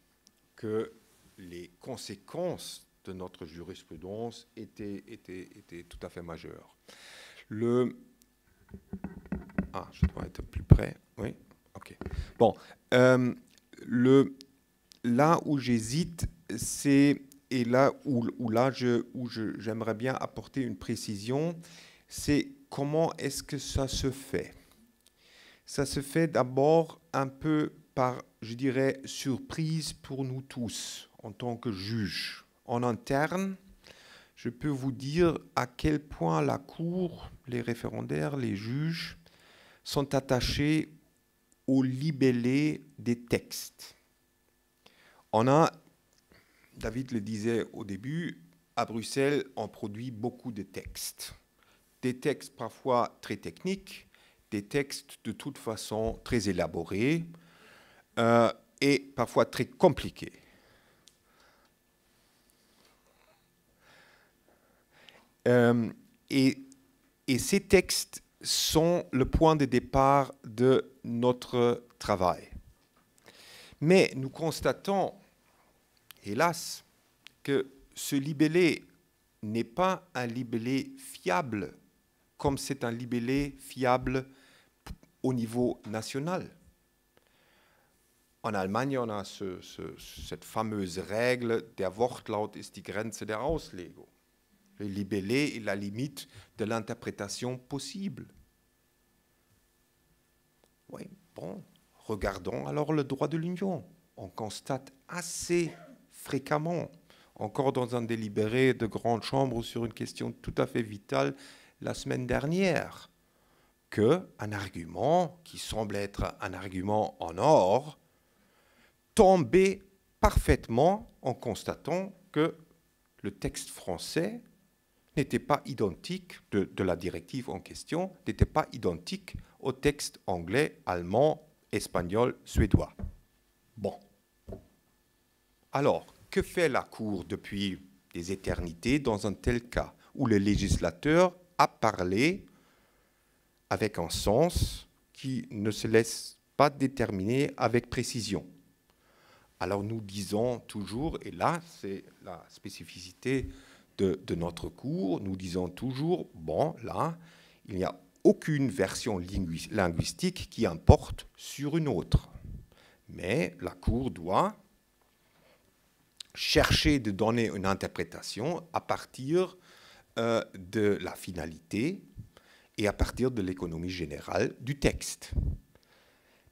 que les conséquences de notre jurisprudence étaient, étaient, étaient tout à fait majeures. Le... Ah, je dois être plus près. Oui, ok. Bon, euh, le... là où j'hésite, c'est et là où, où là j'aimerais bien apporter une précision, c'est comment est-ce que ça se fait Ça se fait d'abord un peu par, je dirais, surprise pour nous tous en tant que juges. En interne, je peux vous dire à quel point la Cour, les référendaires, les juges sont attachés au libellé des textes. On a, David le disait au début, à Bruxelles, on produit beaucoup de textes des textes parfois très techniques, des textes de toute façon très élaborés euh, et parfois très compliqués. Euh, et, et, ces textes sont le point de départ de notre travail. Mais nous constatons, hélas, que ce libellé n'est pas un libellé fiable comme c'est un libellé fiable au niveau national. En Allemagne, on a cette fameuse règle, der Wortlaut ist die Grenze der Auslegung. Le libellé est la limite de l'interprétation possible. Oui, bon, regardons alors le droit de l'Union. On constate assez fréquemment, encore dans un délibéré de grande chambre sur une question tout à fait vitale la semaine dernière, que un argument qui semble être un argument en or tombait parfaitement en constatant que le texte français n'était pas identique de, de, la directive en question, n'était pas identique au texte anglais, allemand, espagnol, suédois. Bon. Alors, que fait la Cour depuis des éternités dans un tel cas où le législateur a parlé avec un sens qui ne se laisse pas déterminer avec précision. Alors nous disons toujours, et là c'est la spécificité de, de, notre cours, nous disons toujours, bon, là, il n'y a aucune version linguistique qui importe sur une autre. Mais la Cour doit chercher de donner une interprétation à partir euh, de la finalité et à partir de l'économie générale du texte.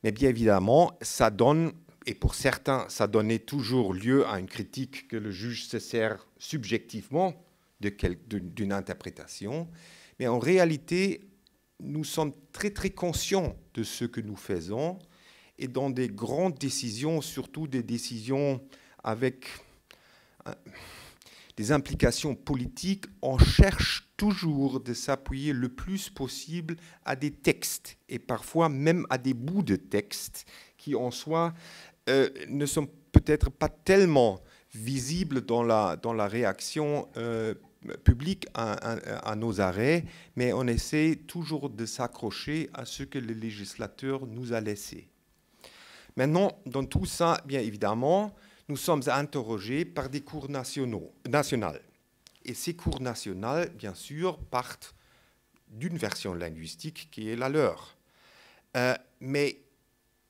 Mais bien évidemment, ça donne, et pour certains, ça donnait toujours lieu à une critique que le juge se sert subjectivement d'une interprétation. Mais en réalité, nous sommes très très conscients de ce que nous faisons et dans des grandes décisions, surtout des décisions avec des implications politiques, on cherche toujours de s'appuyer le plus possible à des textes et parfois même à des bouts de textes qui en soi euh, ne sont peut-être pas tellement visibles dans la, dans la réaction euh, à, nos arrêts, mais on essaie toujours de s'accrocher à ce que le législateur nous a laissé. Maintenant, dans tout ça, bien évidemment, nous sommes interrogés par des cours nationaux, nationales. Et ces cours nationales, bien sûr, partent d'une version linguistique qui est la leur. Euh, mais,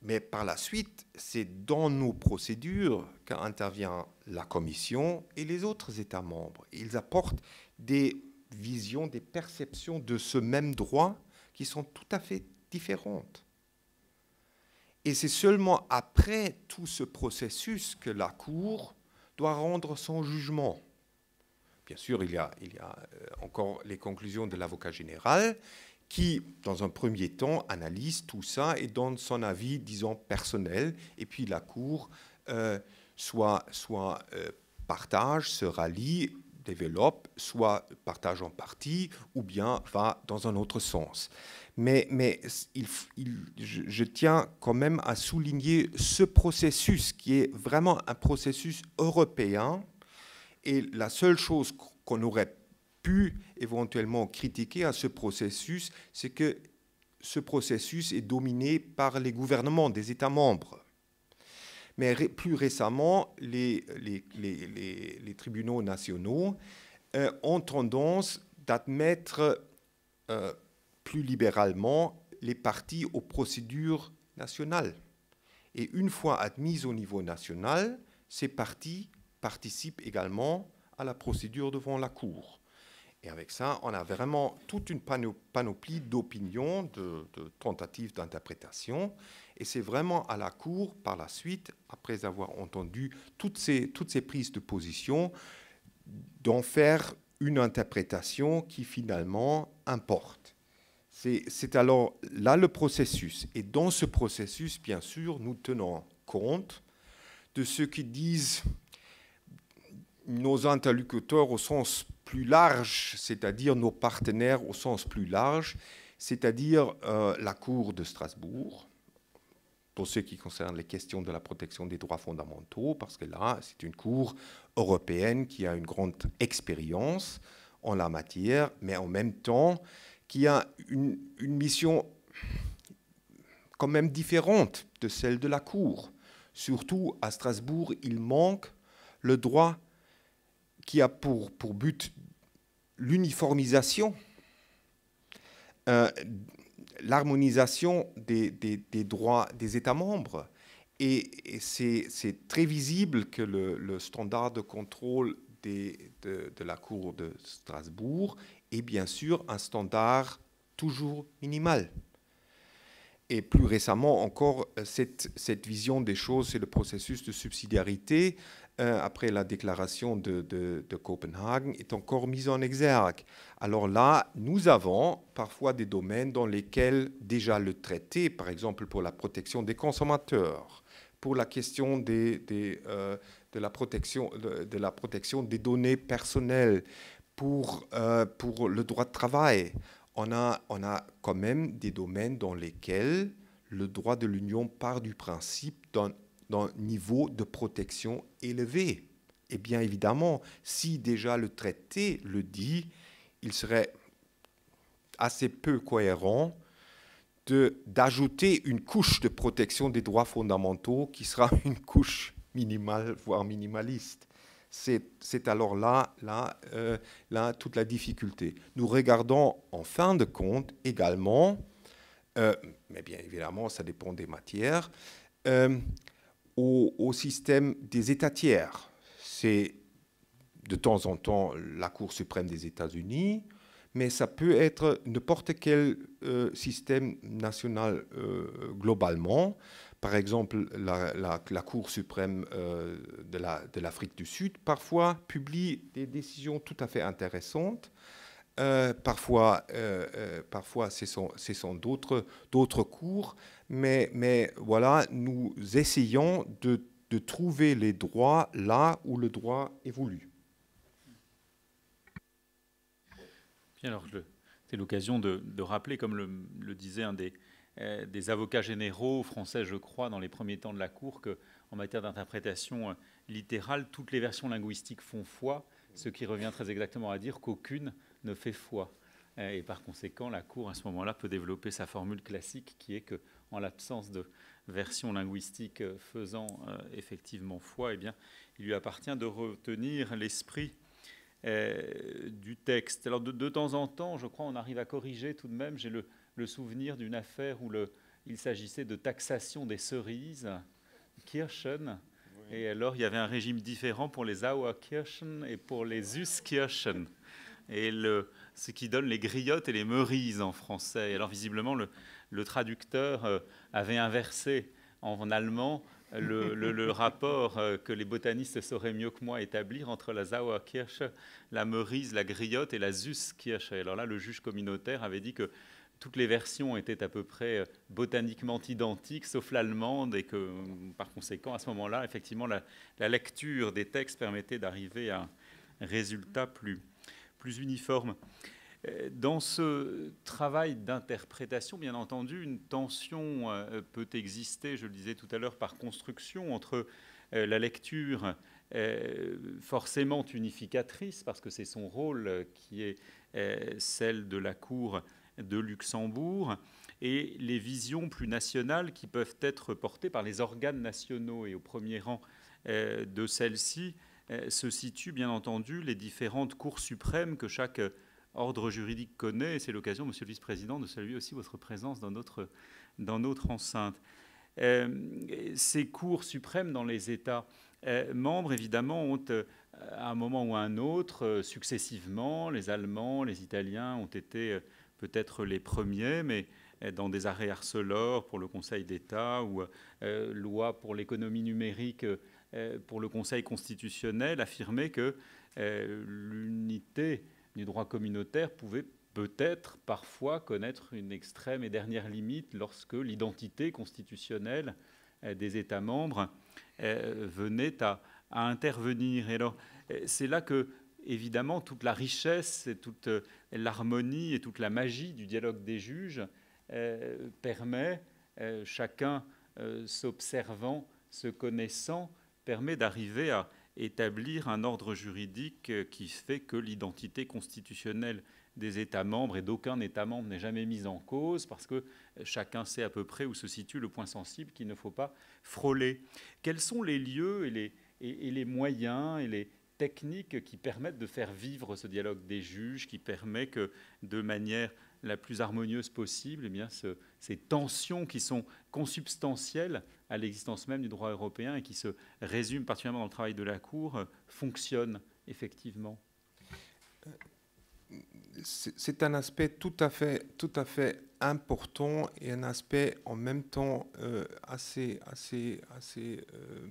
mais par la suite, c'est dans nos procédures qu'intervient la Commission et les autres États membres. Ils apportent des visions, des perceptions de ce même droit qui sont tout à fait différentes. Et c'est seulement après tout ce processus que la Cour doit rendre son jugement. Bien sûr, il y a, euh, encore les conclusions de l'avocat général qui, dans un premier temps, analyse tout ça et donne son avis, disons, personnel. Et puis la Cour euh, soit, soit euh, partage, se rallie, développe, soit partage en partie, ou bien va dans un autre sens. Mais, mais je, tiens quand même à souligner ce processus qui est vraiment un processus européen. Et la seule chose qu'on aurait pu éventuellement critiquer à ce processus, c'est que ce processus est dominé par les gouvernements des États membres. Mais plus récemment, les, tribunaux nationaux euh, ont tendance d'admettre euh, plus libéralement les parties aux procédures nationales. Et une fois admises au niveau national, ces parties participent également à la procédure devant la Cour. Et avec ça, on a vraiment toute une panoplie d'opinions, de, tentatives d'interprétation. Et c'est vraiment à la Cour, par la suite, après avoir entendu toutes ces, toutes ces prises de position, d'en faire une interprétation qui finalement importe. C'est alors là le processus. Et dans ce processus, bien sûr, nous tenons compte de ce que disent nos interlocuteurs au sens plus large, c'est-à-dire nos partenaires au sens plus large, c'est-à-dire euh, la Cour de Strasbourg, pour ce qui concerne les questions de la protection des droits fondamentaux, parce que là, c'est une Cour européenne qui a une grande expérience en la matière, mais en même temps, qui a une, mission quand même différente de celle de la Cour. Surtout à Strasbourg, il manque le droit qui a pour, pour but l'uniformisation l'harmonisation des, droits des États membres. Et, c'est très visible que le, standard de contrôle de, la Cour de Strasbourg est bien sûr un standard toujours minimal. Et plus récemment encore, cette vision des choses, c'est le processus de subsidiarité, euh, après la déclaration de, Copenhague, est encore mise en exergue. Alors là, nous avons parfois des domaines dans lesquels déjà le traité, par exemple pour la protection des consommateurs, pour la question euh, de, la protection, des données personnelles, pour, euh, le droit de travail, on a quand même des domaines dans lesquels le droit de l'Union part du principe d'un, niveau de protection élevé. Et bien évidemment, si déjà le traité le dit, il serait assez peu cohérent d'ajouter une couche de protection des droits fondamentaux qui sera une couche minimale, voire minimaliste c'est alors là, là, euh, là toute la difficulté. Nous regardons en fin de compte également, euh, mais bien évidemment ça dépend des matières, euh, au, système des États tiers. C'est de temps en temps la Cour suprême des États-Unis, mais ça peut être n'importe quel système national globalement. Par exemple, la, Cour suprême euh, de l'Afrique du Sud parfois publie des décisions tout à fait intéressantes. Euh, parfois, euh, parfois ce sont, sont d'autres cours, mais, voilà, nous essayons de, trouver les droits là où le droit évolue. C'est l'occasion de, rappeler, comme le, disait un des, euh, des avocats généraux français, je crois, dans les premiers temps de la Cour, qu'en matière d'interprétation euh, littérale, toutes les versions linguistiques font foi, ce qui revient très exactement à dire qu'aucune ne fait foi. Euh, et par conséquent, la Cour, à ce moment-là, peut développer sa formule classique qui est que, en l'absence de version linguistique faisant effectivement foi, eh bien, il lui appartient de retenir l'esprit du texte. Alors, de, de, temps en temps, je crois, on arrive à corriger tout de même. J'ai le, le souvenir d'une affaire où le, il s'agissait de taxation des cerises, Kirchen. Et alors, il y avait un régime différent pour les Auerkirchen et pour les Süßkirchen. Et le, ce qui donne les griottes et les merises en français. Et alors, visiblement, le, le traducteur euh, avait inversé en allemand le, rapport euh, que les botanistes sauraient mieux que moi établir entre la Sauerkirche, la merise, la griotte et la Süßkirche. Et alors là, le juge communautaire avait dit que toutes les versions étaient à peu près euh, botaniquement identiques, sauf l'allemande, et que par conséquent, à ce moment-là, effectivement, la, lecture des textes permettait d'arriver à un résultat plus uniforme. Euh, dans ce travail d'interprétation, bien entendu, une tension euh, peut exister, je le disais tout à l'heure, par construction entre la lecture forcément unificatrice, parce que c'est son rôle qui est celle de la Cour de Luxembourg et les visions plus nationales qui peuvent être portées par les organes nationaux. Et au premier rang euh, de celles-ci euh, se situent bien entendu les différentes cours suprêmes que chaque ordre juridique connaît. Et c'est l'occasion, Monsieur le Vice-président, de saluer aussi votre présence dans notre, dans notre enceinte. Euh, ces cours suprêmes dans les États membres, évidemment, ont à un moment ou à un autre, successivement, les Allemands, les Italiens ont été peut-être les premiers, mais dans des arrêts Arcelor pour le Conseil d'État ou euh, loi pour l'économie numérique euh, pour le Conseil constitutionnel, affirmait que euh, l'unité du droit communautaire pouvait peut-être parfois connaître une extrême et dernière limite lorsque l'identité constitutionnelle des États membres venait à, intervenir. Et alors, c'est là que évidemment, toute la richesse et toute euh, l'harmonie et toute la magie du dialogue des juges euh, permet, euh, chacun s'observant, se connaissant, permet d'arriver à établir un ordre juridique qui fait que l'identité constitutionnelle des États membres et d'aucun État membre n'est jamais mise en cause parce que chacun sait à peu près où se situe le point sensible qu'il ne faut pas frôler. Quels sont les lieux et les, et les moyens et les, techniques qui permettent de faire vivre ce dialogue des juges, qui permet que de manière la plus harmonieuse possible, eh bien, ces tensions qui sont consubstantielles à l'existence même du droit européen et qui se résument particulièrement dans le travail de la Cour, fonctionnent effectivement c'est un aspect tout à fait, tout à fait important et un aspect en même temps euh, assez, assez, assez euh,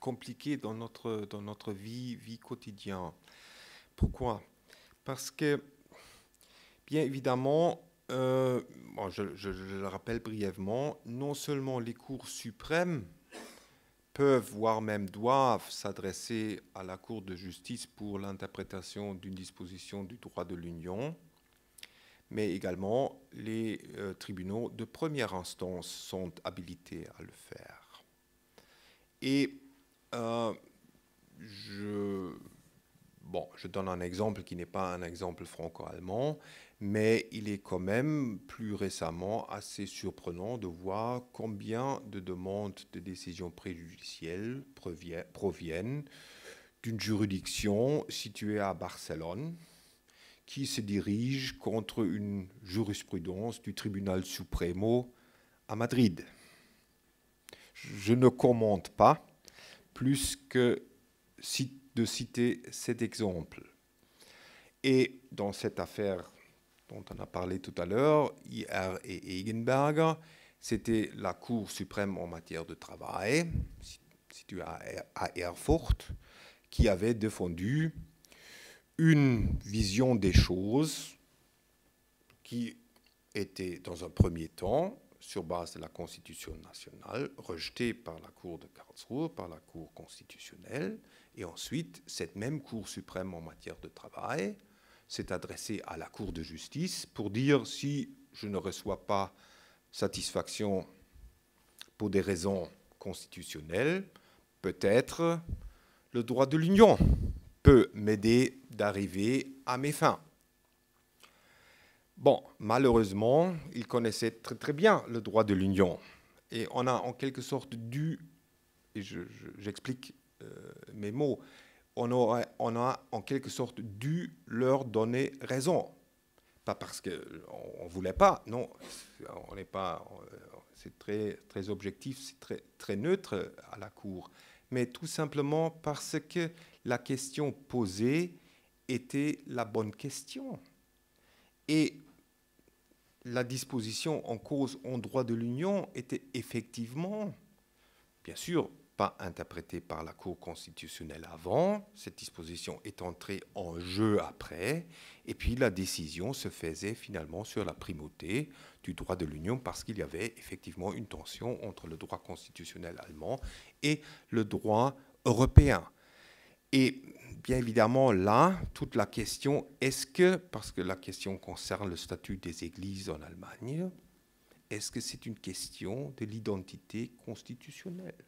compliqué dans notre, dans notre vie, vie quotidienne. Pourquoi? Parce que, bien évidemment, euh, je, le rappelle brièvement, non seulement les cours suprêmes peuvent, voire même doivent s'adresser à la Cour de justice pour l'interprétation d'une disposition du droit de l'Union, mais également les euh, tribunaux de première instance sont habilités à le faire. Et euh, bon, je donne un exemple qui n'est pas un exemple franco-allemand, mais il est quand même plus récemment assez surprenant de voir combien de demandes de décision préjudicielle proviennent d'une juridiction située à Barcelone qui se dirige contre une jurisprudence du tribunal supremo à Madrid. Je ne commente pas plus que de citer cet exemple. Et dans cette affaire dont on a parlé tout à l'heure, IR et Egenberger, c'était la Cour suprême en matière de travail, située à Erfurt, qui avait défendu une vision des choses qui était, dans un premier temps, sur base de la Constitution nationale, rejetée par la Cour de Karlsruhe, par la Cour constitutionnelle, et ensuite, cette même Cour suprême en matière de travail s'est adressé à la Cour de justice pour dire si je ne reçois pas satisfaction pour des raisons constitutionnelles, peut-être le droit de l'Union peut m'aider d'arriver à mes fins. Bon, malheureusement, il connaissait très, très bien le droit de l'Union. Et on a en quelque sorte dû, et j'explique euh, mes mots, on, a en quelque sorte dû leur donner raison. Pas parce qu'on ne voulait pas, non, on n'est pas, c'est très, très objectif, c'est très, très neutre à la Cour, mais tout simplement parce que la question posée était la bonne question. Et la disposition en cause en droit de l'Union était effectivement, bien sûr, pas interprétée par la Cour constitutionnelle avant, cette disposition est entrée en jeu après, et puis la décision se faisait finalement sur la primauté du droit de l'Union parce qu'il y avait effectivement une tension entre le droit constitutionnel allemand et le droit européen. Et bien évidemment, là, toute la question, est-ce que, parce que la question concerne le statut des églises en Allemagne, est-ce que c'est une question de l'identité constitutionnelle?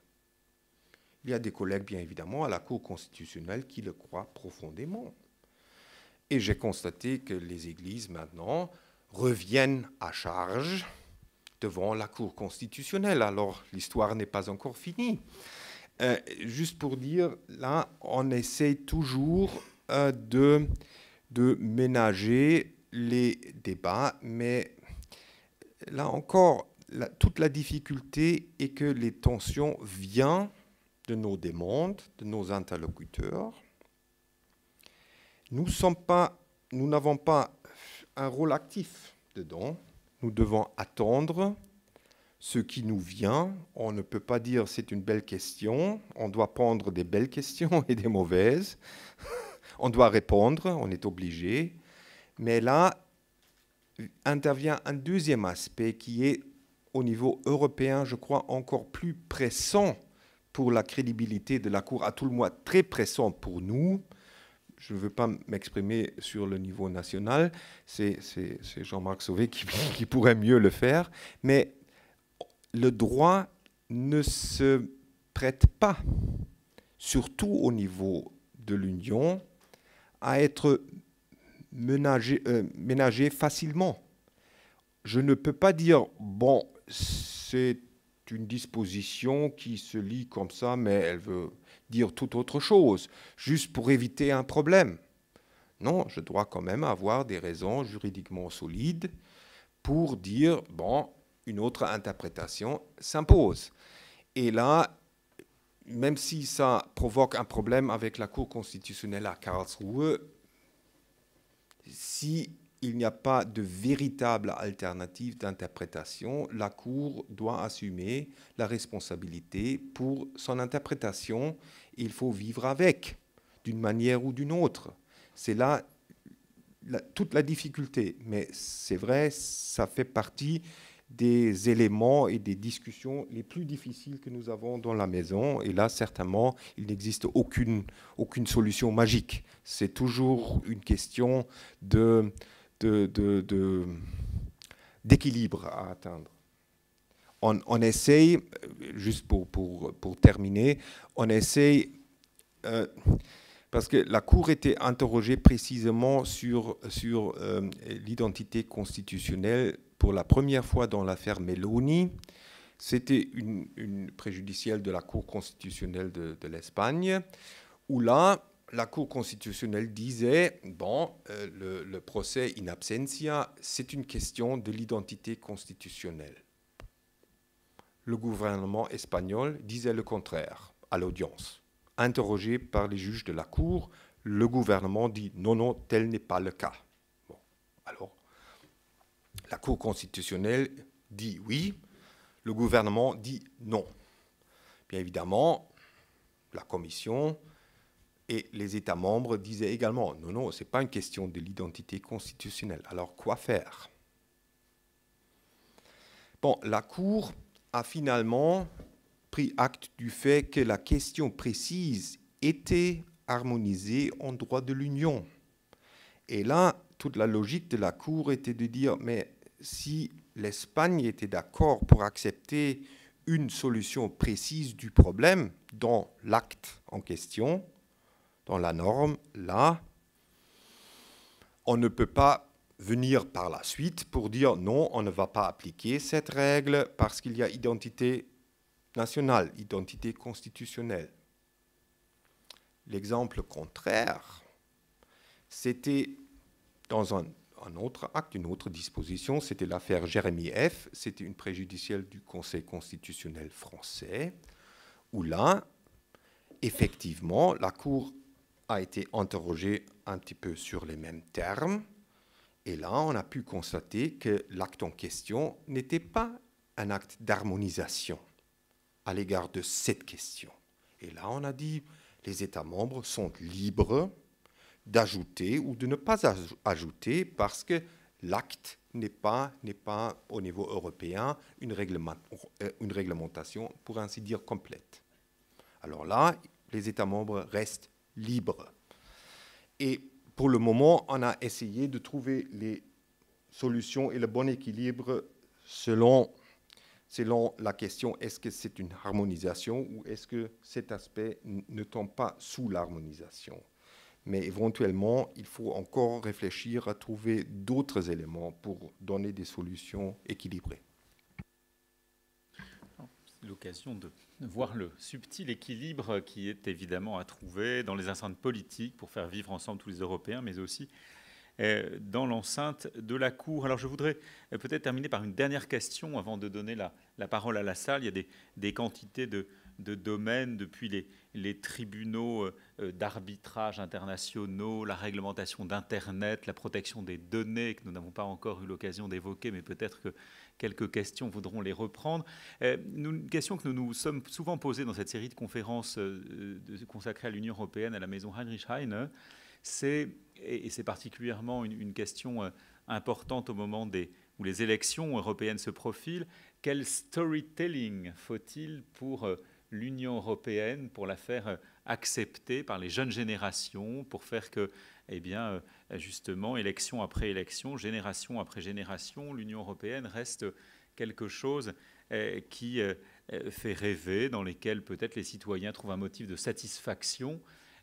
Il y a des collègues, bien évidemment, à la Cour constitutionnelle qui le croient profondément. Et j'ai constaté que les églises, maintenant, reviennent à charge devant la Cour constitutionnelle. Alors, l'histoire n'est pas encore finie. Euh, juste pour dire, là, on essaie toujours euh, de, de ménager les débats, mais là encore, toute la difficulté est que les tensions viennent de nos demandes, de nos interlocuteurs. Nous n'avons pas un rôle actif dedans. Nous devons attendre ce qui nous vient. On ne peut pas dire c'est une belle question. On doit prendre des belles questions et des mauvaises. on doit répondre, on est obligé. Mais là intervient un deuxième aspect qui est au niveau européen, je crois, encore plus pressant pour la crédibilité de la Cour, à tout le moins très pressant pour nous. Je ne veux pas m'exprimer sur le niveau national, c'est Jean-Marc Sauvé qui, pourrait mieux le faire, mais le droit ne se prête pas, surtout au niveau de l'Union, à être euh, ménagé facilement. Je ne peux pas dire, bon, c'est une disposition qui se lit comme ça, mais elle veut dire tout autre chose, juste pour éviter un problème. Non, je dois quand même avoir des raisons juridiquement solides pour dire, bon, une autre interprétation s'impose. Et là, même si ça provoque un problème avec la Cour constitutionnelle à Karlsruhe, si il n'y a pas de véritable alternative d'interprétation, la Cour doit assumer la responsabilité pour son interprétation. Il faut vivre avec, d'une manière ou d'une autre. C'est là toute la difficulté. Mais c'est vrai, ça fait partie des éléments et des discussions les plus difficiles que nous avons dans la maison. Et là, certainement, il n'existe aucune, aucune solution magique. C'est toujours une question de, de, d'équilibre à atteindre. On, essaye, juste pour, pour, pour terminer, on essaye, euh, parce que la Cour était interrogée précisément sur, sur euh, l'identité constitutionnelle pour la première fois dans l'affaire Meloni. C'était une, préjudicielle de la Cour constitutionnelle de, l'Espagne, où là, la Cour constitutionnelle disait, bon, euh, le, procès in absentia, c'est une question de l'identité constitutionnelle. Le gouvernement espagnol disait le contraire à l'audience. Interrogé par les juges de la Cour, le gouvernement dit non, non, tel n'est pas le cas. Bon, alors, la Cour constitutionnelle dit oui, le gouvernement dit non. Bien évidemment, la Commission et les États membres disaient également non, non, ce n'est pas une question de l'identité constitutionnelle. Alors quoi faire? Bon, la Cour a finalement pris acte du fait que la question précise était harmonisée en droit de l'Union. Et là, toute la logique de la Cour était de dire, mais si l'Espagne était d'accord pour accepter une solution précise du problème dans l'acte en question, dans la norme, là, on ne peut pas venir par la suite pour dire non, on ne va pas appliquer cette règle parce qu'il y a identité nationale, identité constitutionnelle. L'exemple contraire, c'était dans un, autre acte, une autre disposition, c'était l'affaire Jérémy F. C'était une préjudicielle du Conseil constitutionnel français, où là, effectivement, la Cour a été interrogée un petit peu sur les mêmes termes. Et là, on a pu constater que l'acte en question n'était pas un acte d'harmonisation à l'égard de cette question. Et là, on a dit, les États membres sont libres d'ajouter ou de ne pas ajouter parce que l'acte n'est pas, pas au niveau européen une, euh, une réglementation, pour ainsi dire, complète. Alors là, les États membres restent libres. Et pour le moment, on a essayé de trouver les solutions et le bon équilibre selon, selon la question est-ce que c'est une harmonisation ou est-ce que cet aspect ne tombe pas sous l'harmonisation mais éventuellement, il faut encore réfléchir à trouver d'autres éléments pour donner des solutions équilibrées. L'occasion de voir le subtil équilibre qui est évidemment à trouver dans les enceintes politiques pour faire vivre ensemble tous les Européens, mais aussi euh, dans l'enceinte de la Cour. Alors je voudrais euh, peut-être terminer par une dernière question avant de donner la, parole à la salle. Il y a des, quantités de, domaines depuis les, tribunaux euh, d'arbitrage internationaux, la réglementation d'Internet, la protection des données que nous n'avons pas encore eu l'occasion d'évoquer, mais peut-être que quelques questions voudront les reprendre. Euh, une question que nous nous sommes souvent posées dans cette série de conférences consacrées à l'Union européenne, à la maison Heinrich Heine, c'est, et c'est particulièrement une, question importante au moment des, où les élections européennes se profilent, quel storytelling faut-il pour l'Union européenne pour la faire euh, accepter par les jeunes générations, pour faire que, eh bien, euh, justement, élection après élection, génération après génération, l'Union européenne reste quelque chose euh, qui fait rêver, dans lesquels peut-être les citoyens trouvent un motif de satisfaction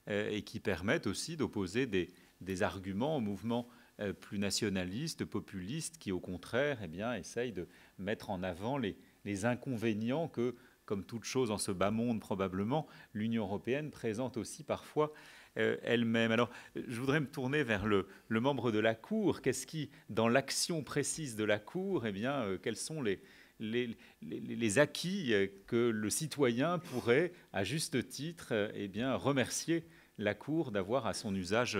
et qui permettent aussi d'opposer des, arguments au mouvement plus nationaliste, populiste, qui au contraire eh bien, essayent de mettre en avant les inconvénients que comme toute chose en ce bas monde probablement, l'Union européenne présente aussi parfois elle-même. Alors, je voudrais me tourner vers le, membre de la Cour. Qu'est-ce qui, dans l'action précise de la Cour, eh bien, quels sont les, les, acquis que le citoyen pourrait, à juste titre, eh bien, remercier la Cour d'avoir à son usage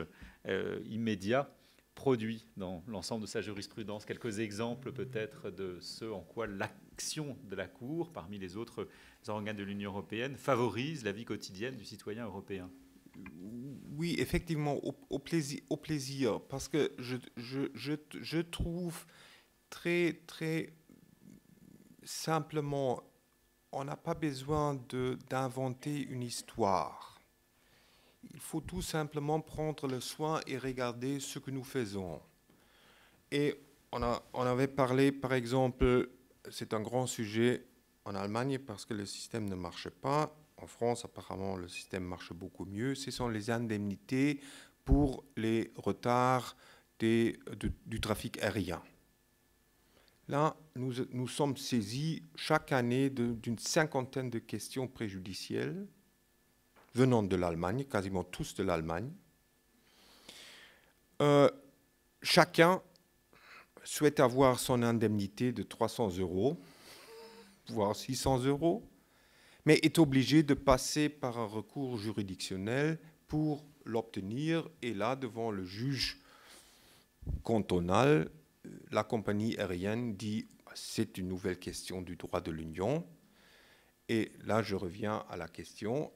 immédiat produit dans l'ensemble de sa jurisprudence. Quelques exemples peut-être de ce en quoi l'action de la Cour, parmi les autres organes de l'Union européenne, favorise la vie quotidienne du citoyen européen. Oui, effectivement, au, plaisir, parce que je, je trouve très, très simplement, on n'a pas besoin d'inventer une histoire il faut tout simplement prendre le soin et regarder ce que nous faisons. Et on, a, on avait parlé, par exemple, c'est un grand sujet en Allemagne parce que le système ne marche pas. En France, apparemment, le système marche beaucoup mieux. Ce sont les indemnités pour les retards du trafic aérien. Là, nous, nous sommes saisis chaque année d'une cinquantaine de questions préjudicielles venant de l'Allemagne, quasiment tous de l'Allemagne. Euh, chacun souhaite avoir son indemnité de 300 euros, voire 600 euros, mais est obligé de passer par un recours juridictionnel pour l'obtenir. Et là, devant le juge cantonal, la compagnie aérienne dit c'est une nouvelle question du droit de l'Union. Et là, je reviens à la question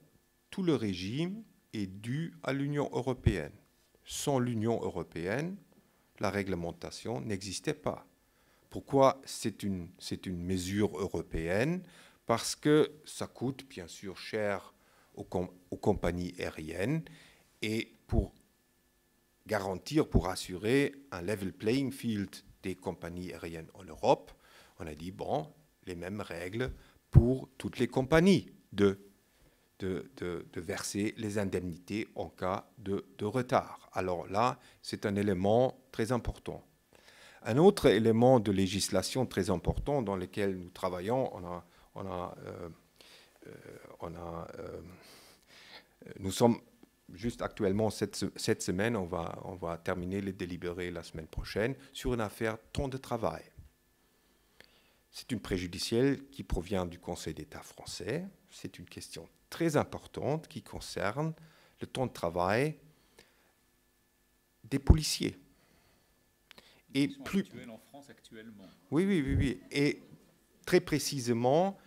tout le régime est dû à l'Union européenne. Sans l'Union européenne, la réglementation n'existait pas. Pourquoi c'est une, mesure européenne? Parce que ça coûte bien sûr cher aux, aux compagnies aériennes et pour garantir, pour assurer un level playing field des compagnies aériennes en Europe, on a dit, bon, les mêmes règles pour toutes les compagnies de de, verser les indemnités en cas de, retard. Alors là, c'est un élément très important. Un autre élément de législation très important dans lequel nous travaillons, on a, on a, euh, euh, on a euh, nous sommes juste actuellement cette, semaine, on va, on va terminer les délibérés la semaine prochaine sur une affaire temps de travail. C'est une préjudicielle qui provient du Conseil d'État français. C'est une question très importante qui concerne le temps de travail des policiers. Et plus en France actuellement. Oui, oui, oui, oui. Et très précisément,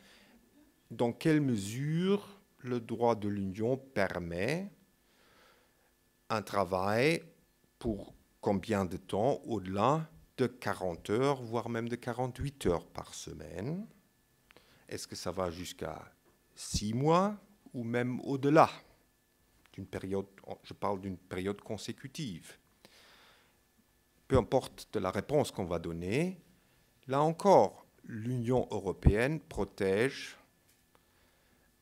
dans quelle mesure le droit de l'Union permet un travail pour combien de temps au-delà de 40 heures, voire même de 48 heures par semaine? Est-ce que ça va jusqu'à 6 mois? Ou même au-delà d'une période, je parle d'une période consécutive. Peu importe de la réponse qu'on va donner, là encore, l'Union européenne protège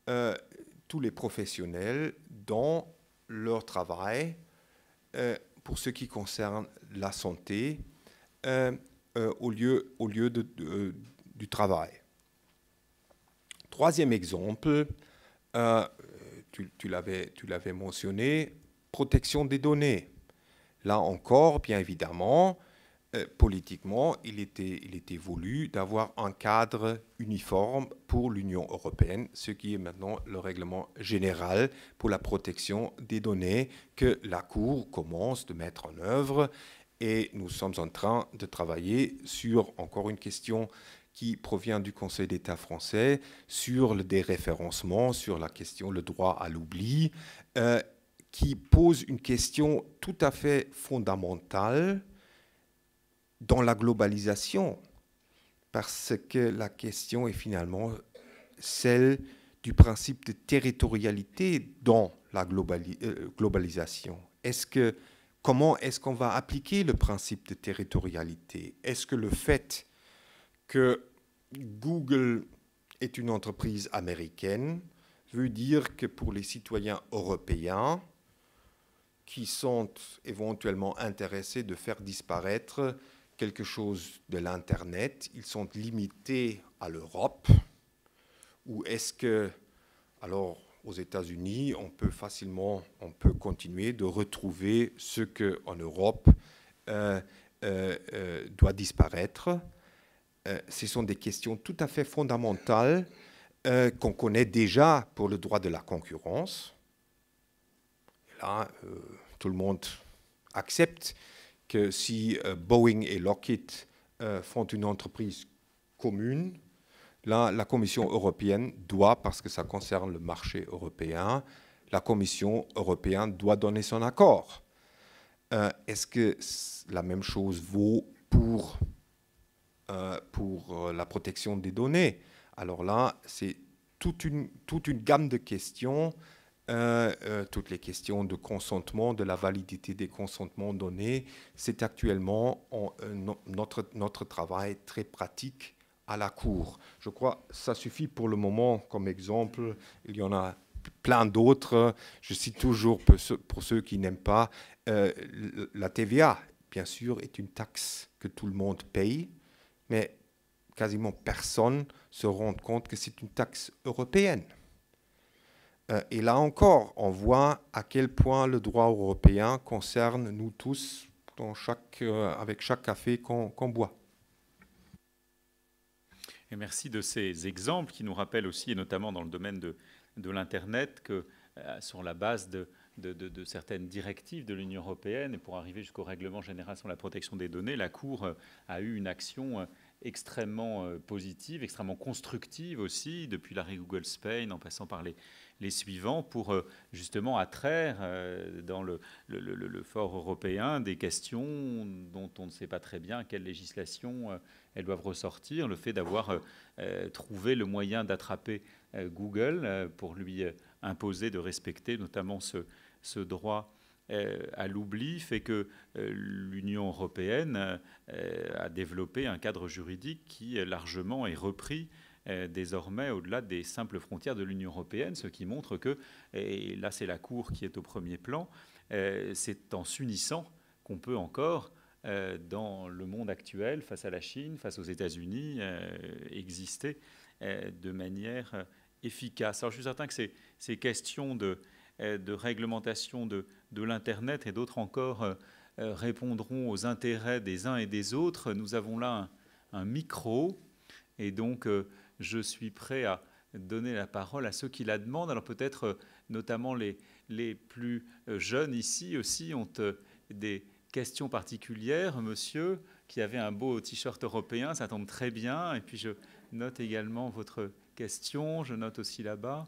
euh, tous les professionnels dans leur travail euh, pour ce qui concerne la santé euh, au lieu, au lieu du travail. Troisième exemple, euh, tu, l'avais mentionné, protection des données. Là encore, bien évidemment, euh, politiquement, il était voulu d'avoir un cadre uniforme pour l'Union européenne, ce qui est maintenant le règlement général pour la protection des données que la Cour commence de mettre en œuvre. Et nous sommes en train de travailler sur encore une question qui provient du Conseil d'État français sur le déréférencement, sur la question, le droit à l'oubli, euh, qui pose une question tout à fait fondamentale dans la globalisation, parce que la question est finalement celle du principe de territorialité dans la euh, globalisation. Comment est-ce qu'on va appliquer le principe de territorialité? Est-ce que le fait que Google est une entreprise américaine veut dire que pour les citoyens européens qui sont éventuellement intéressés de faire disparaître quelque chose de l'Internet, ils sont limités à l'Europe Ou est-ce que, alors aux États-Unis, on peut facilement, on peut continuer de retrouver ce que en Europe euh, euh, euh, doit disparaître? Ce sont des questions tout à fait fondamentales qu'on connaît déjà pour le droit de la concurrence. là, tout le monde accepte que si Boeing et Lockheed font une entreprise commune, Là, la Commission européenne doit, parce que ça concerne le marché européen, la Commission européenne doit donner son accord. Euh, est-ce que la même chose vaut pour, euh, pour euh, la protection des données Alors là, c'est toute une, gamme de questions, toutes les questions de consentement, de la validité des consentements donnés. C'est actuellement notre, travail très pratique à la Cour. Je crois que ça suffit pour le moment comme exemple. Il y en a plein d'autres. Je cite toujours pour ceux, qui n'aiment pas, euh, la TVA, bien sûr, est une taxe que tout le monde paye, mais quasiment personne se rend compte que c'est une taxe européenne. Euh, et là encore, on voit à quel point le droit européen concerne nous tous euh, avec chaque café qu'on boit merci de ces exemples qui nous rappellent aussi, et notamment dans le domaine de, l'Internet, que euh, sur la base de, certaines directives de l'Union européenne et pour arriver jusqu'au règlement général sur la protection des données, la Cour a eu une action euh, extrêmement positive, extrêmement constructive aussi, depuis l'arrêt Google Spain en passant par les, suivants, pour justement attraire dans le, fort européen des questions dont on ne sait pas très bien quelle législation elles doivent ressortir. Le fait d'avoir euh, euh, trouvé le moyen d'attraper euh, Google pour lui imposer de respecter notamment ce, droit à l'oubli fait que l'Union européenne a développé un cadre juridique qui largement est repris désormais au-delà des simples frontières de l'Union européenne, ce qui montre que, et là c'est la Cour qui est au premier plan, c'est en s'unissant qu'on peut encore euh, dans le monde actuel, face à la Chine, face aux États-Unis, euh, exister euh, de manière efficace. Alors je suis certain que ces, questions de, de, réglementation de, l'Internet et d'autres encore répondront aux intérêts des uns et des autres. Nous avons là un, micro et donc je suis prêt à donner la parole à ceux qui la demandent. Alors peut-être notamment les, les plus jeunes ici aussi ont des, question particulière, monsieur, qui avait un beau t-shirt européen, ça tombe très bien. Et puis je note également votre question, je note aussi là-bas.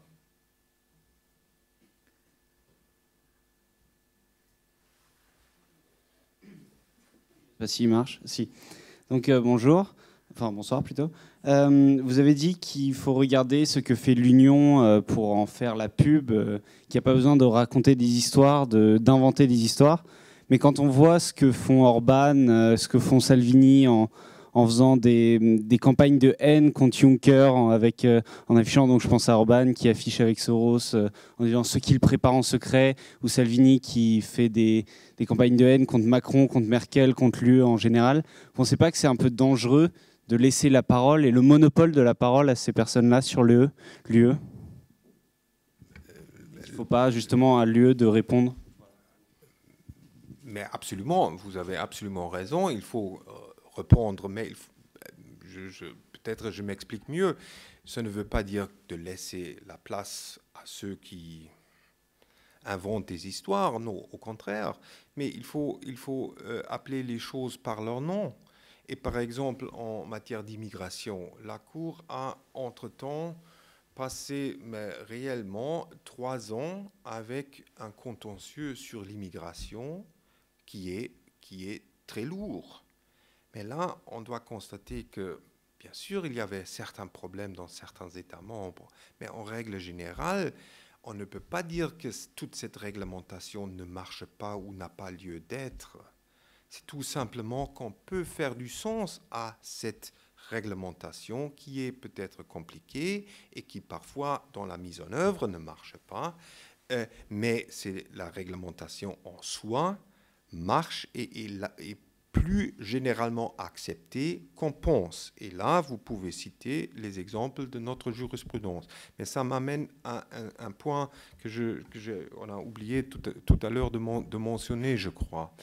Pas si il marche. Si. Donc euh, bonjour, enfin bonsoir plutôt. Euh, vous avez dit qu'il faut regarder ce que fait l'Union euh, pour en faire la pub, qu'il n'y a pas besoin de raconter des histoires, d'inventer des histoires. Mais quand on voit ce que font Orban, ce que font Salvini en, faisant des, campagnes de haine contre Juncker, en, euh, en affichant, donc je pense à Orban qui affiche avec Soros, euh, en disant ce qu'il prépare en secret, ou Salvini qui fait des, campagnes de haine contre Macron, contre Merkel, contre l'UE en général. Vous ne pensez pas que c'est un peu dangereux de laisser la parole et le monopole de la parole à ces personnes-là sur l'UE Il ne faut pas justement à l'UE de répondre mais absolument, vous avez absolument raison. Il faut euh, mais je, peut-être je m'explique mieux. Ça ne veut pas dire de laisser la place à ceux qui inventent des histoires, non, au contraire. Mais il faut, il faut euh, appeler les choses par leur nom. Et par exemple, en matière d'immigration, la Cour a entre-temps passé réellement trois ans avec un contentieux sur l'immigration qui est, qui est très lourd. Mais là, on doit constater que, bien sûr, il y avait certains problèmes dans certains États membres, mais en règle générale, on ne peut pas dire que toute cette réglementation ne marche pas ou n'a pas lieu d'être. C'est tout simplement qu'on peut faire du sens à cette réglementation qui est peut-être compliquée et qui parfois dans la mise en œuvre ne marche pas, euh, mais c'est la réglementation en soi marche et, plus généralement accepté qu'on pense. Et là, vous pouvez citer les exemples de notre jurisprudence. Mais ça m'amène à un, point que, je, oublié tout, à l'heure de, mentionner, je crois.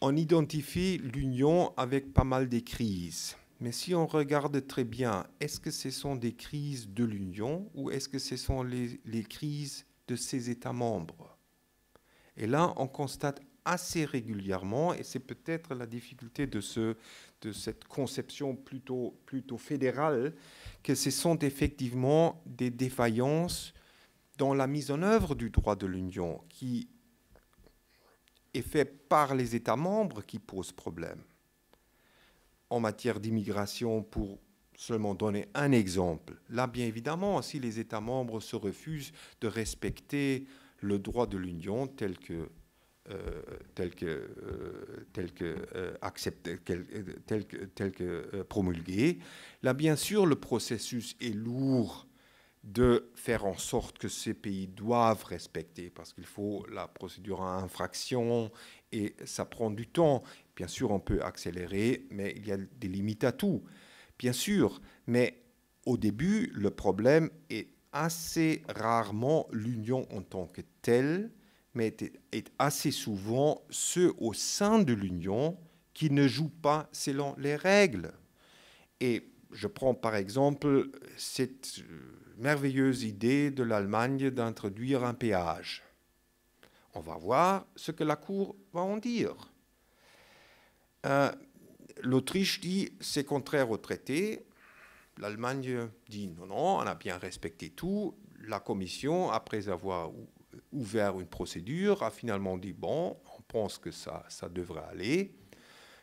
On identifie l'Union avec pas mal de crises. Mais si on regarde très bien, est-ce que ce sont des crises de l'Union ou est-ce que ce sont les crises de ses États membres? Et là, on constate assez régulièrement, et c'est peut-être la difficulté de, ce, de cette conception plutôt, plutôt fédérale, que ce sont effectivement des défaillances dans la mise en œuvre du droit de l'Union qui est fait par les États membres qui posent problème. En matière d'immigration, pour seulement donner un exemple, là, bien évidemment, si les États membres se refusent de respecter le droit de l'Union tel que euh, tel que, euh, tel que, euh, accepté, tel que, tel que promulgué. Là, bien sûr, le processus est lourd de faire en sorte que ces pays doivent respecter, parce qu'il faut la procédure à infraction et ça prend du temps. Bien sûr, on peut accélérer, mais il y a des limites à tout. Bien sûr, mais au début, le problème est assez rarement l'union en tant que telle, mais est assez souvent ceux au sein de l'Union qui ne jouent pas selon les règles. Et je prends par exemple cette merveilleuse idée de l'Allemagne d'introduire un péage. On va voir ce que la Cour va en dire. Euh, L'Autriche dit c'est contraire au traité. L'Allemagne dit non, non, on a bien respecté tout. La Commission, après avoir ouvert une procédure, a finalement dit, bon, on pense que ça, ça devrait aller,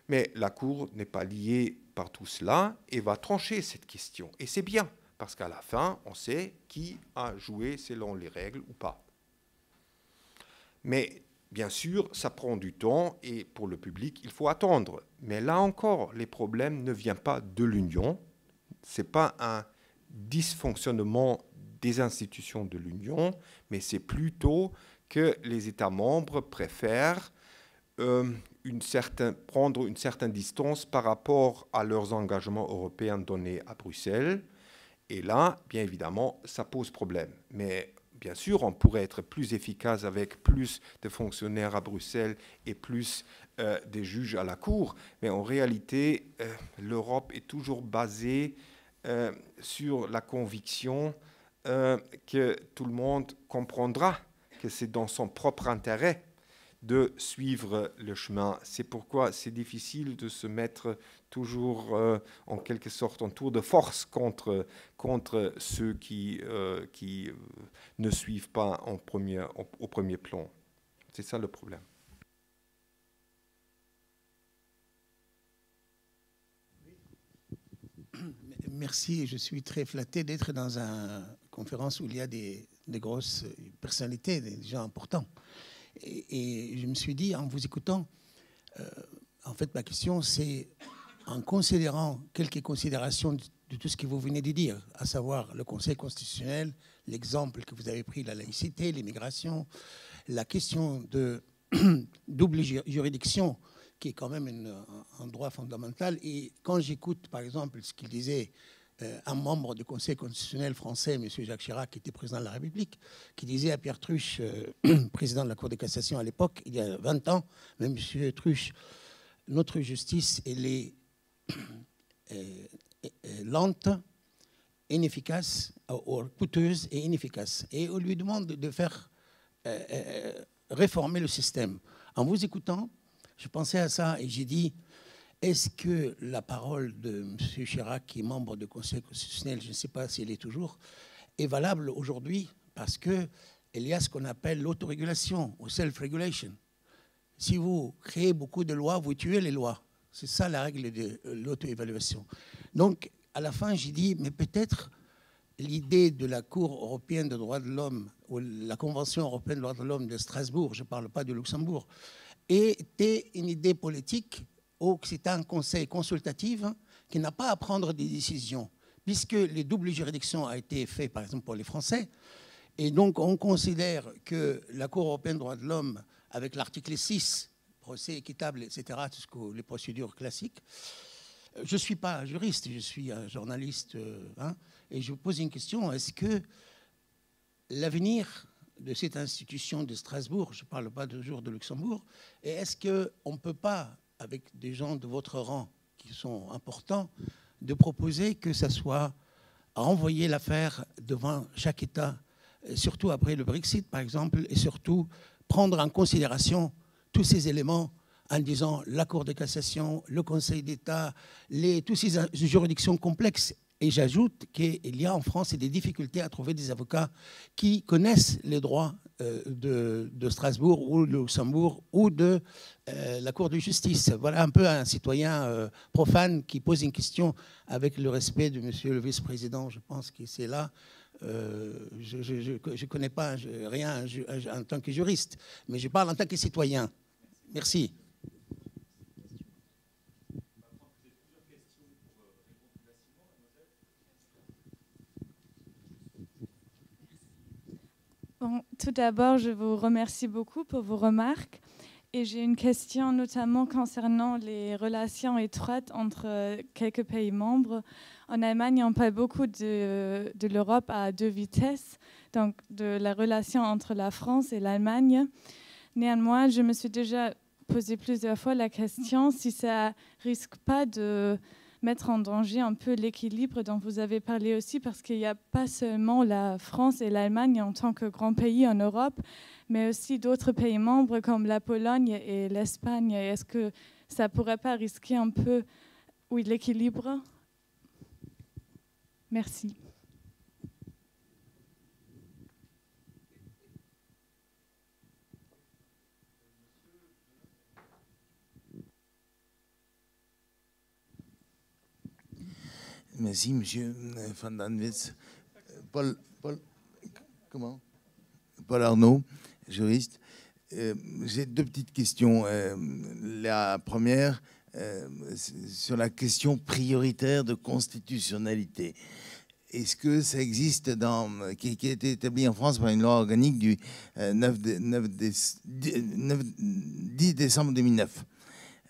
mais la Cour n'est pas liée par tout cela et va trancher cette question. Et c'est bien, parce qu'à la fin, on sait qui a joué selon les règles ou pas. Mais bien sûr, ça prend du temps et pour le public, il faut attendre. Mais là encore, les problèmes ne viennent pas de l'Union. Ce n'est pas un dysfonctionnement des institutions de l'Union, mais c'est plutôt que les États membres préfèrent euh, prendre une certaine distance par rapport à leurs engagements européens donnés à Bruxelles. Et là, bien évidemment, ça pose problème. Mais bien sûr, on pourrait être plus efficace avec plus de fonctionnaires à Bruxelles et plus euh, des juges à la Cour. Mais en réalité, euh, l'Europe est toujours basée sur la conviction euh, que tout le monde comprendra que c'est dans son propre intérêt de suivre le chemin. C'est pourquoi c'est difficile de se mettre toujours euh, en quelque sorte en tour de force contre, contre ceux qui, euh, qui ne suivent pas au premier plan. C'est ça le problème. Merci, je suis très flatté d'être dans un, conférence où il y a des, grosses personnalités, des gens importants. Et, je me suis dit, en vous écoutant, euh, en fait, ma question, c'est en considérant quelques considérations de, tout ce que vous venez de dire, à savoir le Conseil constitutionnel, l'exemple que vous avez pris, la laïcité, l'immigration, la question de double juridiction, qui est quand même un droit fondamental. Et quand j'écoute, par exemple, ce qu'il disait un membre du Conseil constitutionnel français, M. Jacques Chirac, qui était président de la République, qui disait à Pierre Truche, euh, président de la Cour de cassation à l'époque, il y a 20 ans, mais M. Truche, notre justice, elle est euh, lente, inefficace, coûteuse et inefficace. Et on lui demande de faire réformer le système. En vous écoutant, je pensais à ça et j'ai dit, est-ce que la parole de M. Chirac, qui est membre du Conseil constitutionnel, je ne sais pas si elle est toujours, est valable aujourd'hui parce qu'il y a ce qu'on appelle l'autorégulation ou self-regulation. Si vous créez beaucoup de lois, vous tuez les lois. C'est ça la règle de l'auto-évaluation. Donc, à la fin, j'ai dit, mais peut-être l'idée de la Cour européenne des droits de l'homme ou la Convention européenne des droits de l'homme de Strasbourg, je ne parle pas de Luxembourg, était une idée politique c'est un conseil consultatif qui n'a pas à prendre des décisions, puisque les doubles juridictions ont été faites, par exemple, pour les Français. Et donc, on considère que la Cour européenne des droits de l'homme, avec l'article 6, procès équitable, etc., que, les procédures classiques. Je ne suis pas juriste, je suis un journaliste, hein, et je vous pose une question, est-ce que l'avenir de cette institution de Strasbourg, je ne parle pas toujours de Luxembourg, et est-ce qu'on ne peut pas, avec des gens de votre rang qui sont importants, de proposer que ça soit renvoyer l'affaire devant chaque État, surtout après le Brexit par exemple, et surtout prendre en considération tous ces éléments en disant la Cour de cassation, le Conseil d'État, toutes ces juridictions complexes. Et j'ajoute qu'il y a en France des difficultés à trouver des avocats qui connaissent les droits euh, de, Strasbourg ou de Luxembourg ou de euh, la Cour de justice. Voilà un peu un citoyen euh, profane qui pose une question avec le respect de Monsieur le vice-président. Je pense que c'est là. je ne connais pas rien en tant que juriste, mais je parle en tant que citoyen. Merci. Tout d'abord, je vous remercie beaucoup pour vos remarques. Et j'ai une question notamment concernant les relations étroites entre quelques pays membres. En Allemagne, on parle beaucoup de, de l'Europe à deux vitesses, donc de la relation entre la France et l'Allemagne. Néanmoins, je me suis déjà posé plusieurs fois la question si ça risque pas de mettre en danger un peu l'équilibre dont vous avez parlé aussi, parce qu'il n'y a pas seulement la France et l'Allemagne en tant que grands pays en Europe, mais aussi d'autres pays membres comme la Pologne et l'Espagne. Est-ce que ça ne pourrait pas risquer un peu oui, l'équilibre? Merci. Merci, Monsieur Van Danwitz. Paul, Paul, comment? Paul Arnaud, juriste. Euh, j'ai deux petites questions. Euh, la première, euh, sur la question prioritaire de constitutionnalité. Est-ce que ça existe dans, qui, a été établi en France par une loi organique du 9, 9, 10 décembre 2009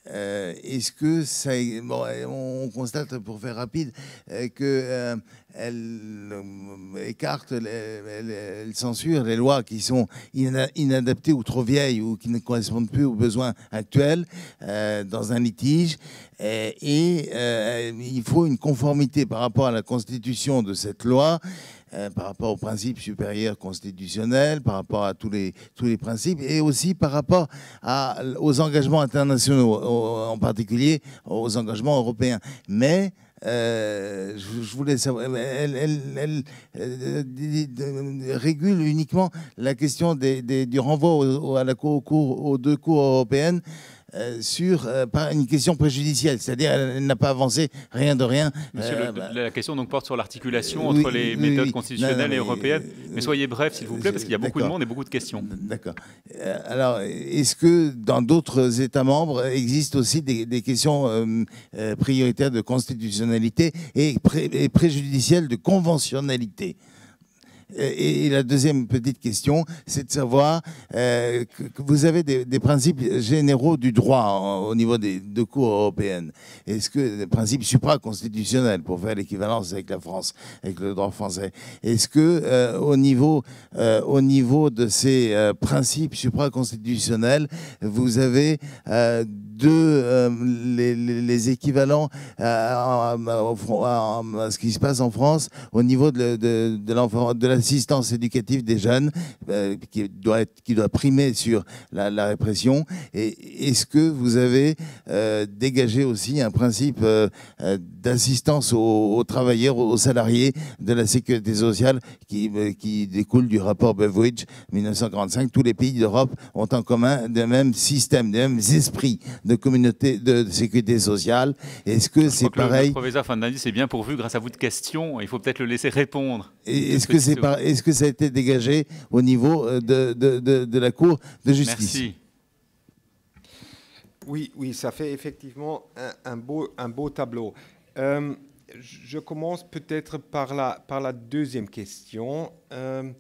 euh, est-ce que ça. Bon, on constate, pour faire rapide, euh, que euh, elle écarte, elle, censure les lois qui sont inadaptées ou trop vieilles ou qui ne correspondent plus aux besoins actuels dans un litige. et il faut une conformité par rapport à la constitution de cette loi euh, par rapport aux principes supérieurs constitutionnels, par rapport à tous les, tous les principes, et aussi par rapport à, aux engagements internationaux, en particulier aux engagements européens. Mais euh, je, voulais savoir, elle, elle, euh, régule uniquement la question des, du renvoi à la cour, aux deux cours européennes euh, sur euh, une question préjudicielle, c'est-à-dire elle, n'a pas avancé rien de rien. Monsieur, euh, bah la question donc porte sur l'articulation entre les méthodes constitutionnelles et européennes. Mais soyez bref, s'il vous plaît, parce qu'il y a beaucoup de monde et beaucoup de questions. D'accord. alors, est-ce que dans d'autres États membres existent aussi des, questions prioritaires de constitutionnalité et, et préjudicielles de conventionnalité? Et, la deuxième petite question, c'est de savoir euh, que, vous avez des, principes généraux du droit au niveau des deux cours européennes. Est-ce que des principes supraconstitutionnels, pour faire l'équivalence avec la France, avec le droit français, est-ce que euh, au niveau euh, au niveau de ces principes supraconstitutionnels, vous avez de euh, les, équivalents à, ce qui se passe en France au niveau de, de, de l'assistance éducative des jeunes, euh, qui, doit être, qui doit primer sur la, répression. Et est-ce que vous avez euh, dégagé aussi un principe d'assistance aux, travailleurs, aux salariés de la sécurité sociale qui, qui découle du rapport Beveridge 1945 Tous les pays d'Europe ont en commun le même système, les mêmes esprits de communauté de, sécurité sociale. Est-ce que c'est pareil Le professeur Fandani, c'est bien pourvu grâce à vous de questions. Il faut peut-être le laisser répondre. Est-ce que, c'est est-ce que ça a été dégagé au niveau euh, de, de, de, la Cour de justice? Merci. Oui, oui, ça fait effectivement un, beau, un beau tableau. Euh, je commence peut-être par la, par la deuxième question. Euh,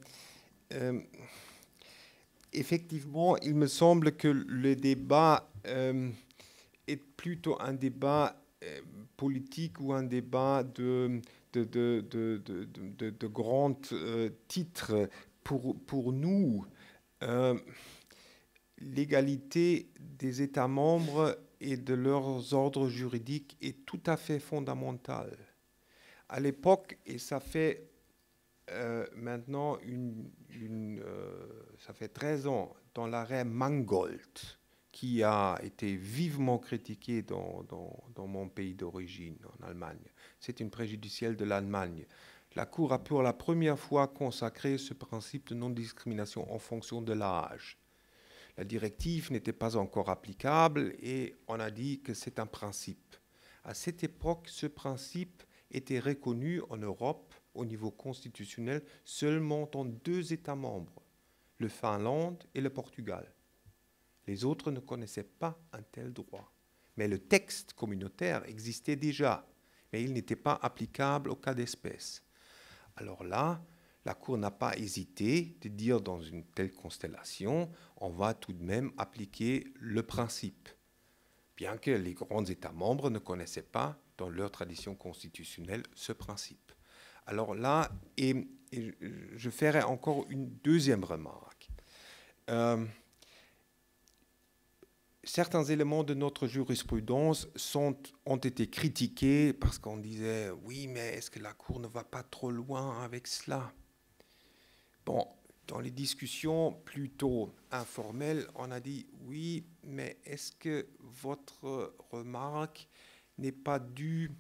effectivement, il me semble que le débat est plutôt un débat euh, politique ou un débat de, de, de, de, de grands euh, titres. Pour, pour nous, l'égalité des États membres et de leurs ordres juridiques est tout à fait fondamentale. À l'époque, et ça fait maintenant une ça fait 13 ans, dans l'arrêt Mangold, qui a été vivement critiqué dans, dans, mon pays d'origine, en Allemagne. C'est une préjudicielle de l'Allemagne. La Cour a pour la première fois consacré ce principe de non-discrimination en fonction de l'âge. La directive n'était pas encore applicable et on a dit que c'est un principe. À cette époque, ce principe était reconnu en Europe au niveau constitutionnel seulement dans deux États membres, le Finlande et le Portugal. Les autres ne connaissaient pas un tel droit. Mais le texte communautaire existait déjà, mais il n'était pas applicable au cas d'espèce. Alors là, la Cour n'a pas hésité de dire dans une telle constellation, on va tout de même appliquer le principe, bien que les grands États membres ne connaissaient pas dans leur tradition constitutionnelle ce principe. Alors là, et, je ferai encore une deuxième remarque. Euh, certains éléments de notre jurisprudence ont été critiqués parce qu'on disait oui, mais est-ce que la Cour ne va pas trop loin avec cela? Bon, dans les discussions plutôt informelles, on a dit oui, mais est-ce que votre remarque n'est pas due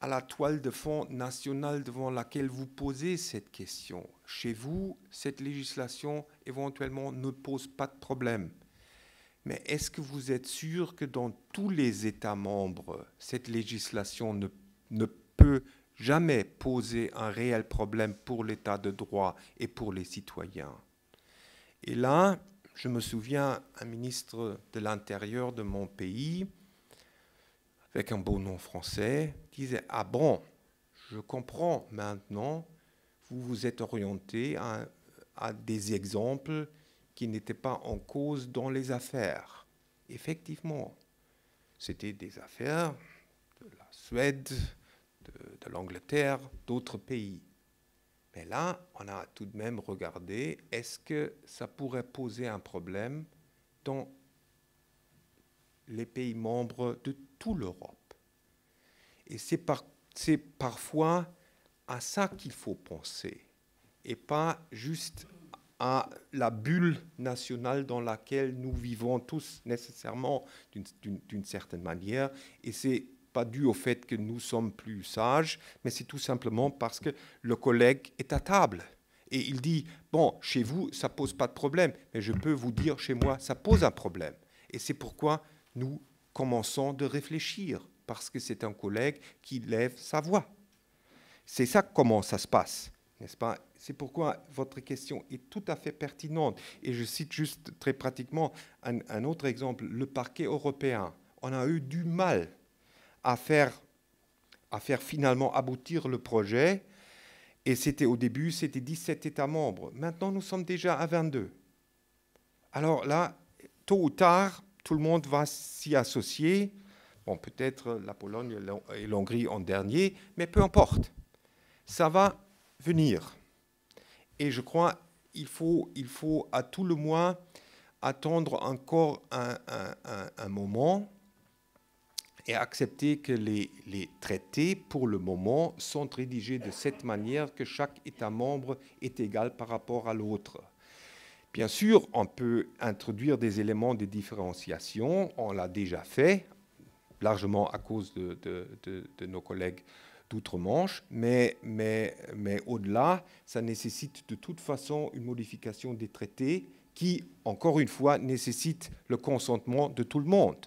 à la toile de fond nationale devant laquelle vous posez cette question? Chez vous, cette législation éventuellement ne pose pas de problème. Mais est-ce que vous êtes sûr que dans tous les États membres, cette législation ne, ne peut jamais poser un réel problème pour l'État de droit et pour les citoyens? Et là, je me souviens, un ministre de l'Intérieur de mon pays, avec un beau nom français, disait Ah bon, je comprends maintenant, vous vous êtes orienté à, à des exemples qui n'étaient pas en cause dans les affaires. Effectivement, c'était des affaires de la Suède, de, l'Angleterre, d'autres pays. Mais là, on a tout de même regardé, est-ce que ça pourrait poser un problème dans les pays membres de toute l'Europe? Et c'est par, parfois à ça qu'il faut penser, et pas juste à la bulle nationale dans laquelle nous vivons tous nécessairement d'une certaine manière. Et c'est pas dû au fait que nous sommes plus sages, mais c'est tout simplement parce que le collègue est à table. Et il dit, bon, chez vous, ça pose pas de problème, mais je peux vous dire, chez moi, ça pose un problème. Et c'est pourquoi nous commençons de réfléchir, parce que c'est un collègue qui lève sa voix. C'est ça comment ça se passe, n'est-ce pas? C'est pourquoi votre question est tout à fait pertinente. Et je cite juste très pratiquement un, autre exemple, le parquet européen. On a eu du mal à faire, à faire finalement aboutir le projet. Et c'était au début, c'était 17 États membres. Maintenant, nous sommes déjà à 22. Alors là, tôt ou tard, tout le monde va s'y associer. Bon, peut-être la Pologne et l'Hongrie en dernier, mais peu importe. Ça va venir. Et je crois qu'il faut, il faut à tout le moins attendre encore un, moment et accepter que les, les, traités, pour le moment, sont rédigés de cette manière que chaque État membre est égal par rapport à l'autre. Bien sûr, on peut introduire des éléments de différenciation, on l'a déjà fait, largement à cause de, de nos collègues d'outre-Manche, mais, mais, mais au-delà, ça nécessite de toute façon une modification des traités qui, encore une fois, nécessite le consentement de tout le monde.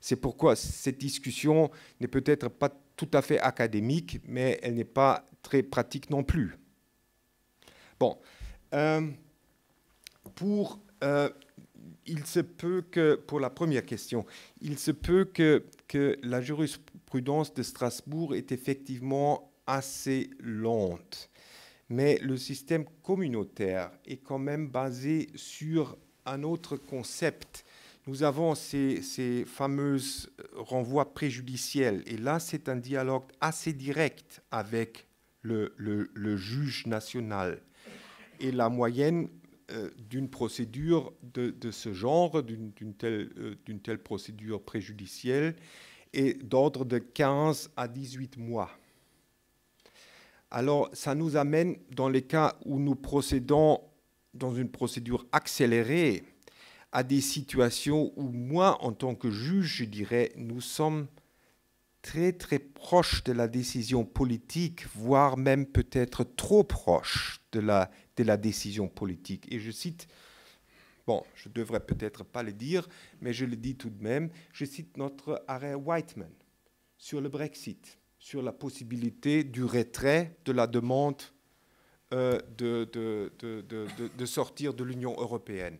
C'est pourquoi cette discussion n'est peut-être pas tout à fait académique, mais elle n'est pas très pratique non plus. Bon, euh, pour, euh, il se peut que, pour la première question, il se peut que, que la jurisprudence prudence de Strasbourg est effectivement assez lente. Mais le système communautaire est quand même basé sur un autre concept. nous avons ces, ces fameux renvois préjudiciels. Et là, c'est un dialogue assez direct avec le, juge national. Et la moyenne euh, d'une procédure de, ce genre, d'une telle, euh, telle procédure préjudicielle, est d'ordre de 15 à 18 mois. Alors, ça nous amène dans les cas où nous procédons dans une procédure accélérée à des situations où moi, en tant que juge, je dirais, nous sommes très très proches de la décision politique, voire même peut-être trop proches de la, de la décision politique. Et je cite, bon, je ne devrais peut-être pas le dire, mais je le dis tout de même, je cite notre arrêt Whiteman sur le Brexit, sur la possibilité du retrait de la demande euh, de, de, sortir de l'Union européenne.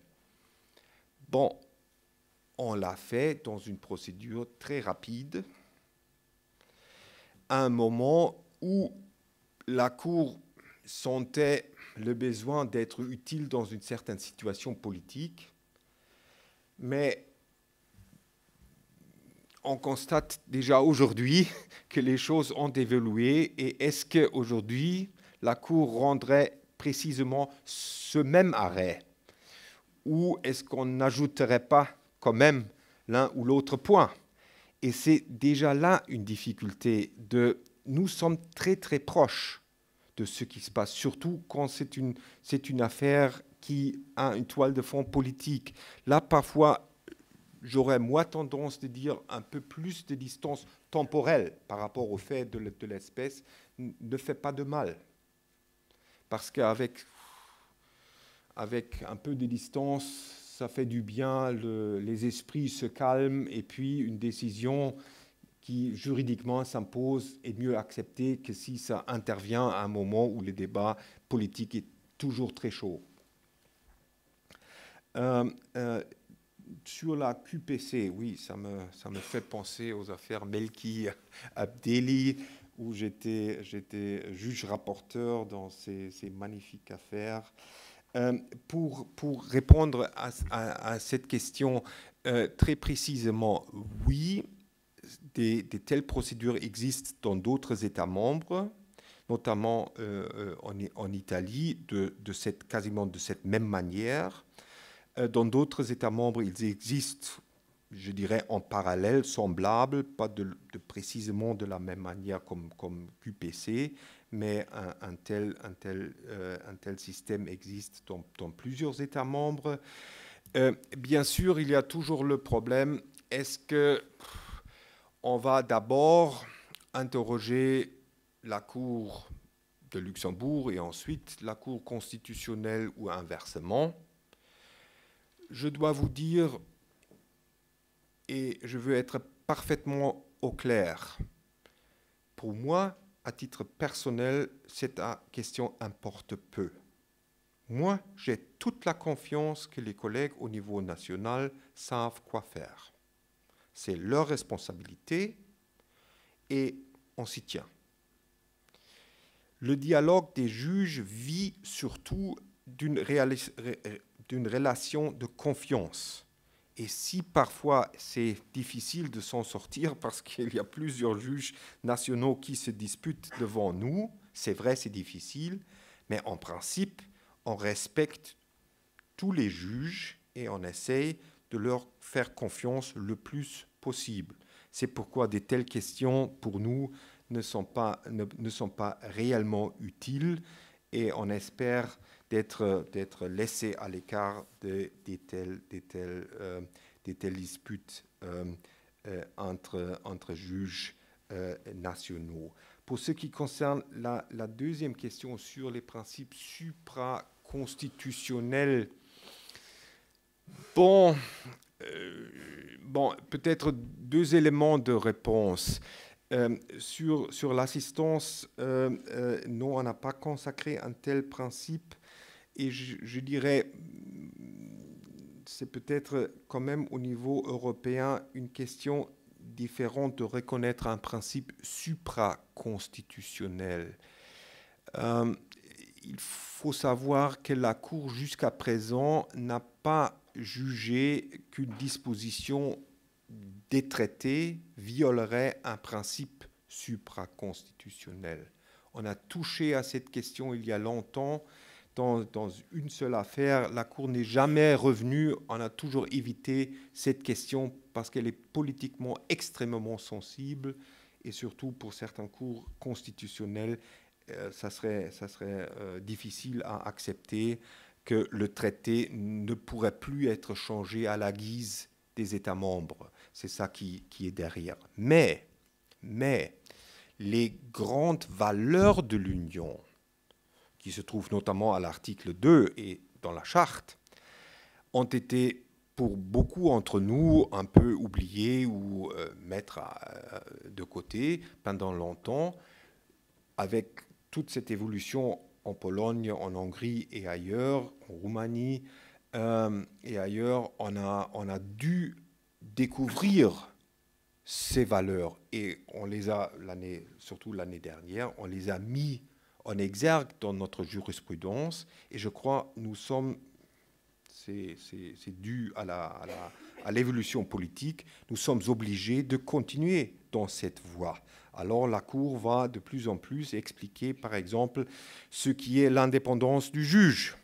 Bon, on l'a fait dans une procédure très rapide, à un moment où la Cour sentait le besoin d'être utile dans une certaine situation politique, mais on constate déjà aujourd'hui que les choses ont évolué et est-ce qu'aujourd'hui la Cour rendrait précisément ce même arrêt? Ou est-ce qu'on n'ajouterait pas quand même l'un ou l'autre point? Et c'est déjà là une difficulté. De, nous sommes très très proches de ce qui se passe, surtout quand c'est une, c'est une affaire qui a une toile de fond politique. Là, parfois, j'aurais moi tendance de dire un peu plus de distance temporelle par rapport au fait de l'espèce ne fait pas de mal. Parce qu'avec avec un peu de distance, ça fait du bien, les esprits se calment et puis une décision qui juridiquement s'impose est mieux acceptée que si ça intervient à un moment où le débat politique est toujours très chaud. Euh, euh, sur la QPC, oui, ça me, ça me fait penser aux affaires Melki Abdeli, où j'étais juge rapporteur dans ces, ces magnifiques affaires. Euh, pour, pour, répondre à, cette question très précisément, oui, des, telles procédures existent dans d'autres États membres, notamment euh, en, en, Italie, de, cette, quasiment de cette même manière. dans d'autres États membres, ils existent, je dirais, en parallèle, semblables, pas de, précisément de la même manière comme, QPC, mais un, tel, euh, système existe dans, plusieurs États membres. Euh, bien sûr, il y a toujours le problème, est-ce que on va d'abord interroger la Cour de Luxembourg et ensuite la Cour constitutionnelle ou inversement Je dois vous dire, et je veux être parfaitement au clair, pour moi, à titre personnel, cette question importe peu. Moi, j'ai toute la confiance que les collègues au niveau national savent quoi faire. C'est leur responsabilité et on s'y tient. Le dialogue des juges vit surtout d'une relation de confiance et si parfois c'est difficile de s'en sortir parce qu'il y a plusieurs juges nationaux qui se disputent devant nous, c'est vrai, c'est difficile, mais en principe, on respecte tous les juges et on essaye de leur faire confiance le plus possible. C'est pourquoi de telles questions, pour nous, ne sont pas, ne, sont pas réellement utiles et on espère d'être, laissé à l'écart de, telles, telles, euh, telles, disputes euh, euh, entre, entre juges nationaux. Pour ce qui concerne la, la, deuxième question sur les principes supraconstitutionnels, bon, bon peut-être deux éléments de réponse. sur, sur l'assistance, non, on n'a pas consacré un tel principe et je, dirais, c'est peut-être quand même au niveau européen une question différente de reconnaître un principe supraconstitutionnel. Euh, il faut savoir que la Cour jusqu'à présent n'a pas jugé qu'une disposition des traités violerait un principe supraconstitutionnel. On a touché à cette question il y a longtemps dans, dans une seule affaire. La Cour n'est jamais revenue. On a toujours évité cette question parce qu'elle est politiquement extrêmement sensible et surtout pour certains cours constitutionnels, euh, ça serait, ça serait euh, difficile à accepter que le traité ne pourrait plus être changé à la guise des États membres. C'est ça qui, est derrière. Mais, mais les grandes valeurs de l'Union, qui se trouvent notamment à l'article 2 et dans la charte, ont été pour beaucoup d'entre nous un peu oubliées ou euh, à, de côté pendant longtemps, avec toute cette évolution en Pologne, en Hongrie et ailleurs, Roumanie euh, et ailleurs, on a, on a dû découvrir ces valeurs et on les a, l'année, surtout l'année dernière, on les a mis en exergue dans notre jurisprudence et je crois nous sommes, c'est, dû à, l'évolution politique, nous sommes obligés de continuer dans cette voie. Alors la Cour va de plus en plus expliquer, par exemple, ce qui est l'indépendance du juge.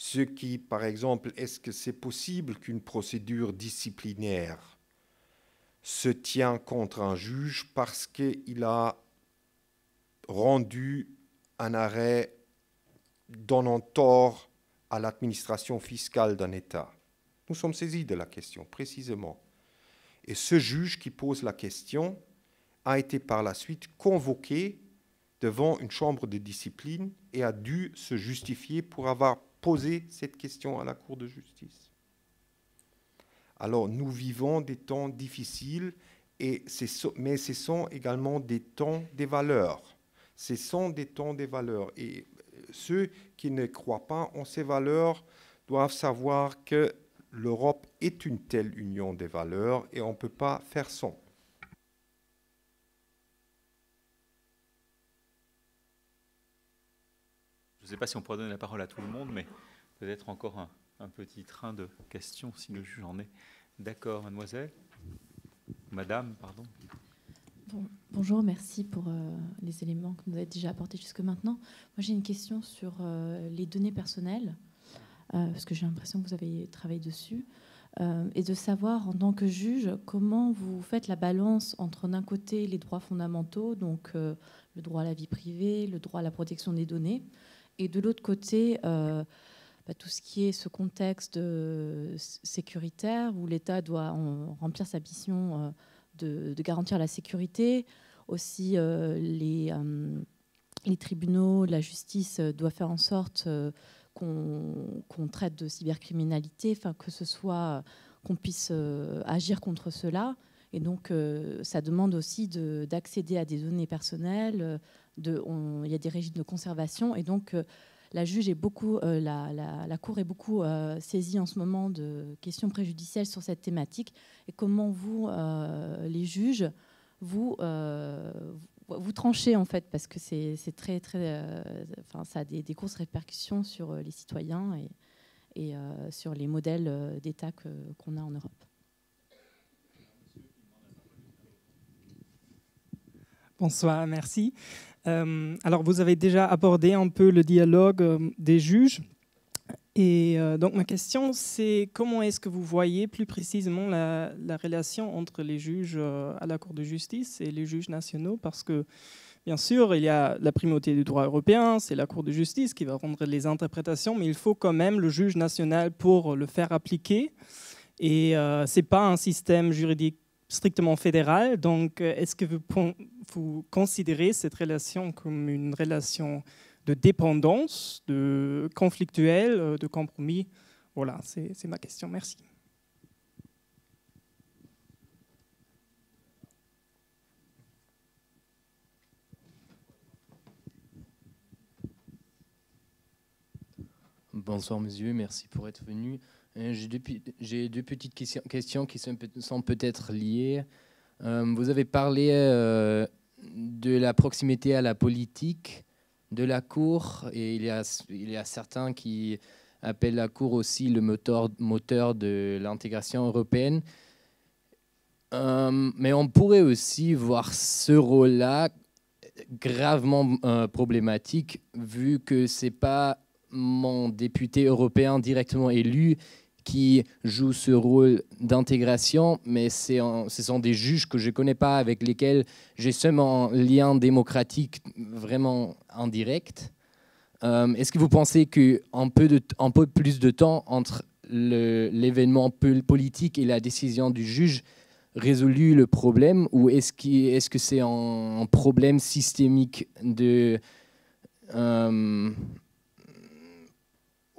Ce qui, par exemple, est-ce que c'est possible qu'une procédure disciplinaire se tient contre un juge parce qu'il a rendu un arrêt donnant tort à l'administration fiscale d'un État? Nous sommes saisis de la question, précisément. Et ce juge qui pose la question a été par la suite convoqué devant une chambre de discipline et a dû se justifier pour avoir posé cette question à la Cour de justice. Alors nous vivons des temps difficiles, et mais ce sont également des temps des valeurs. Ce sont des temps des valeurs. Et euh, ceux qui ne croient pas en ces valeurs doivent savoir que l'Europe est une telle union des valeurs et on ne peut pas faire sans. Ne sais pas si on pourrait donner la parole à tout le monde, mais peut-être encore un, un petit train de questions si le juge en est. D'accord, mademoiselle Madame, pardon. bonjour, merci pour euh, les éléments que vous avez déjà apportés jusque maintenant. Moi, j'ai une question sur euh, les données personnelles, euh, parce que j'ai l'impression que vous avez travaillé dessus, et de savoir, en tant que juge, comment vous faites la balance entre, d'un côté, les droits fondamentaux, donc le droit à la vie privée, le droit à la protection des données, et de l'autre côté, bah, tout ce qui est ce contexte euh, sécuritaire où l'État doit remplir sa mission euh, de, garantir la sécurité. Aussi, euh, les, tribunaux, la justice doivent faire en sorte qu'on traite de cybercriminalité, que ce soit qu'on puisse agir contre cela. Et donc, ça demande aussi d'accéder à des données personnelles. De, il y a des régimes de conservation. Et donc, la juge est beaucoup, euh, la, cour est beaucoup euh, saisie en ce moment de questions préjudicielles sur cette thématique. Et comment vous, euh, les juges, vous vous tranchez en fait parce que c'est très très, enfin ça a des, des, grosses répercussions sur les citoyens et, et sur les modèles d'État qu'on a en Europe. Bonsoir, merci. Euh, alors, vous avez déjà abordé un peu le dialogue euh, des juges. Et euh, donc, ma question, c'est comment est-ce que vous voyez plus précisément la, relation entre les juges à la Cour de justice et les juges nationaux? Parce que, bien sûr, il y a la primauté du droit européen, c'est la Cour de justice qui va rendre les interprétations, mais il faut quand même le juge national pour le faire appliquer. Et ce n'est pas un système juridique strictement fédéral. Donc, est-ce que vous vous considérez cette relation comme une relation de dépendance, de conflictuelle, euh, de compromis? Voilà, c'est ma question. Merci. Bonsoir monsieur, merci pour être venu. Euh, j'ai deux, petites questions qui sont peut-être liées. Euh, vous avez parlé de la proximité à la politique de la Cour, et il y a, certains qui appelle la Cour aussi le moteur, moteur de l'intégration européenne. Euh, mais on pourrait aussi voir ce rôle-là gravement euh, problématique, vu que ce n'est pas mon député européen directement élu qui joue ce rôle d'intégration, mais ce sont des juges que je ne connais pas, avec lesquels j'ai seulement un lien démocratique vraiment indirect. Euh, est-ce que vous pensez qu'un peu, peu plus de temps entre l'événement politique et la décision du juge résolu le problème ou est-ce est que c'est un, problème systémique de euh,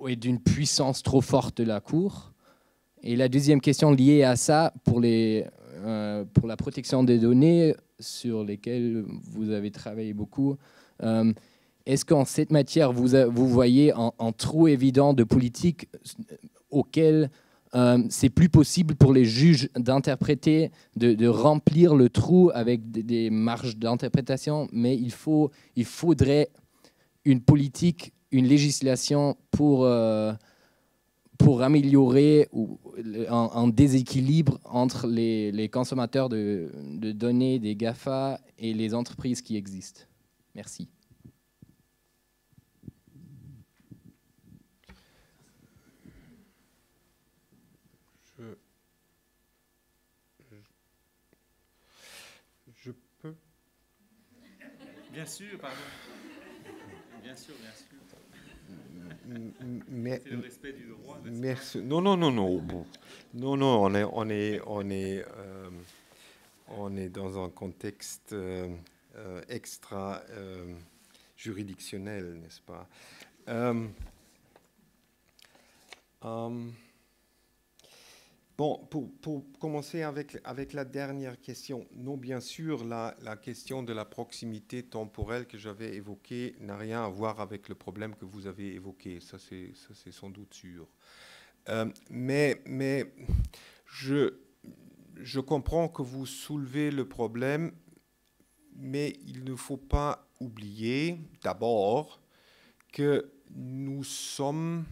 d'une puissance trop forte de la Cour. Et la deuxième question liée à ça, pour, les, euh, pour la protection des données sur lesquelles vous avez travaillé beaucoup, euh, est-ce qu'en cette matière, vous, vous voyez un, trou évident de politique auquel euh, c'est plus possible pour les juges d'interpréter, de, remplir le trou avec des, marges d'interprétation, mais il, faut, il faudrait une politique, une législation pour, euh, pour améliorer un, déséquilibre entre les, les consommateurs de, de données des GAFA et les entreprises qui existent. Merci. Bien sûr, pardon. Bien sûr, bien sûr. Le respect du droit. Merci. Non, non, non, non. Non, non, on est, on est, on est, euh, on est dans un contexte euh, euh, extra juridictionnel, n'est-ce pas? Bon, pour, commencer avec, avec la dernière question, non, bien sûr, la, question de la proximité temporelle que j'avais évoquée n'a rien à voir avec le problème que vous avez évoqué, ça c'est sans doute sûr. Euh, mais mais je, je comprends que vous soulevez le problème, mais il ne faut pas oublier d'abord que nous sommes,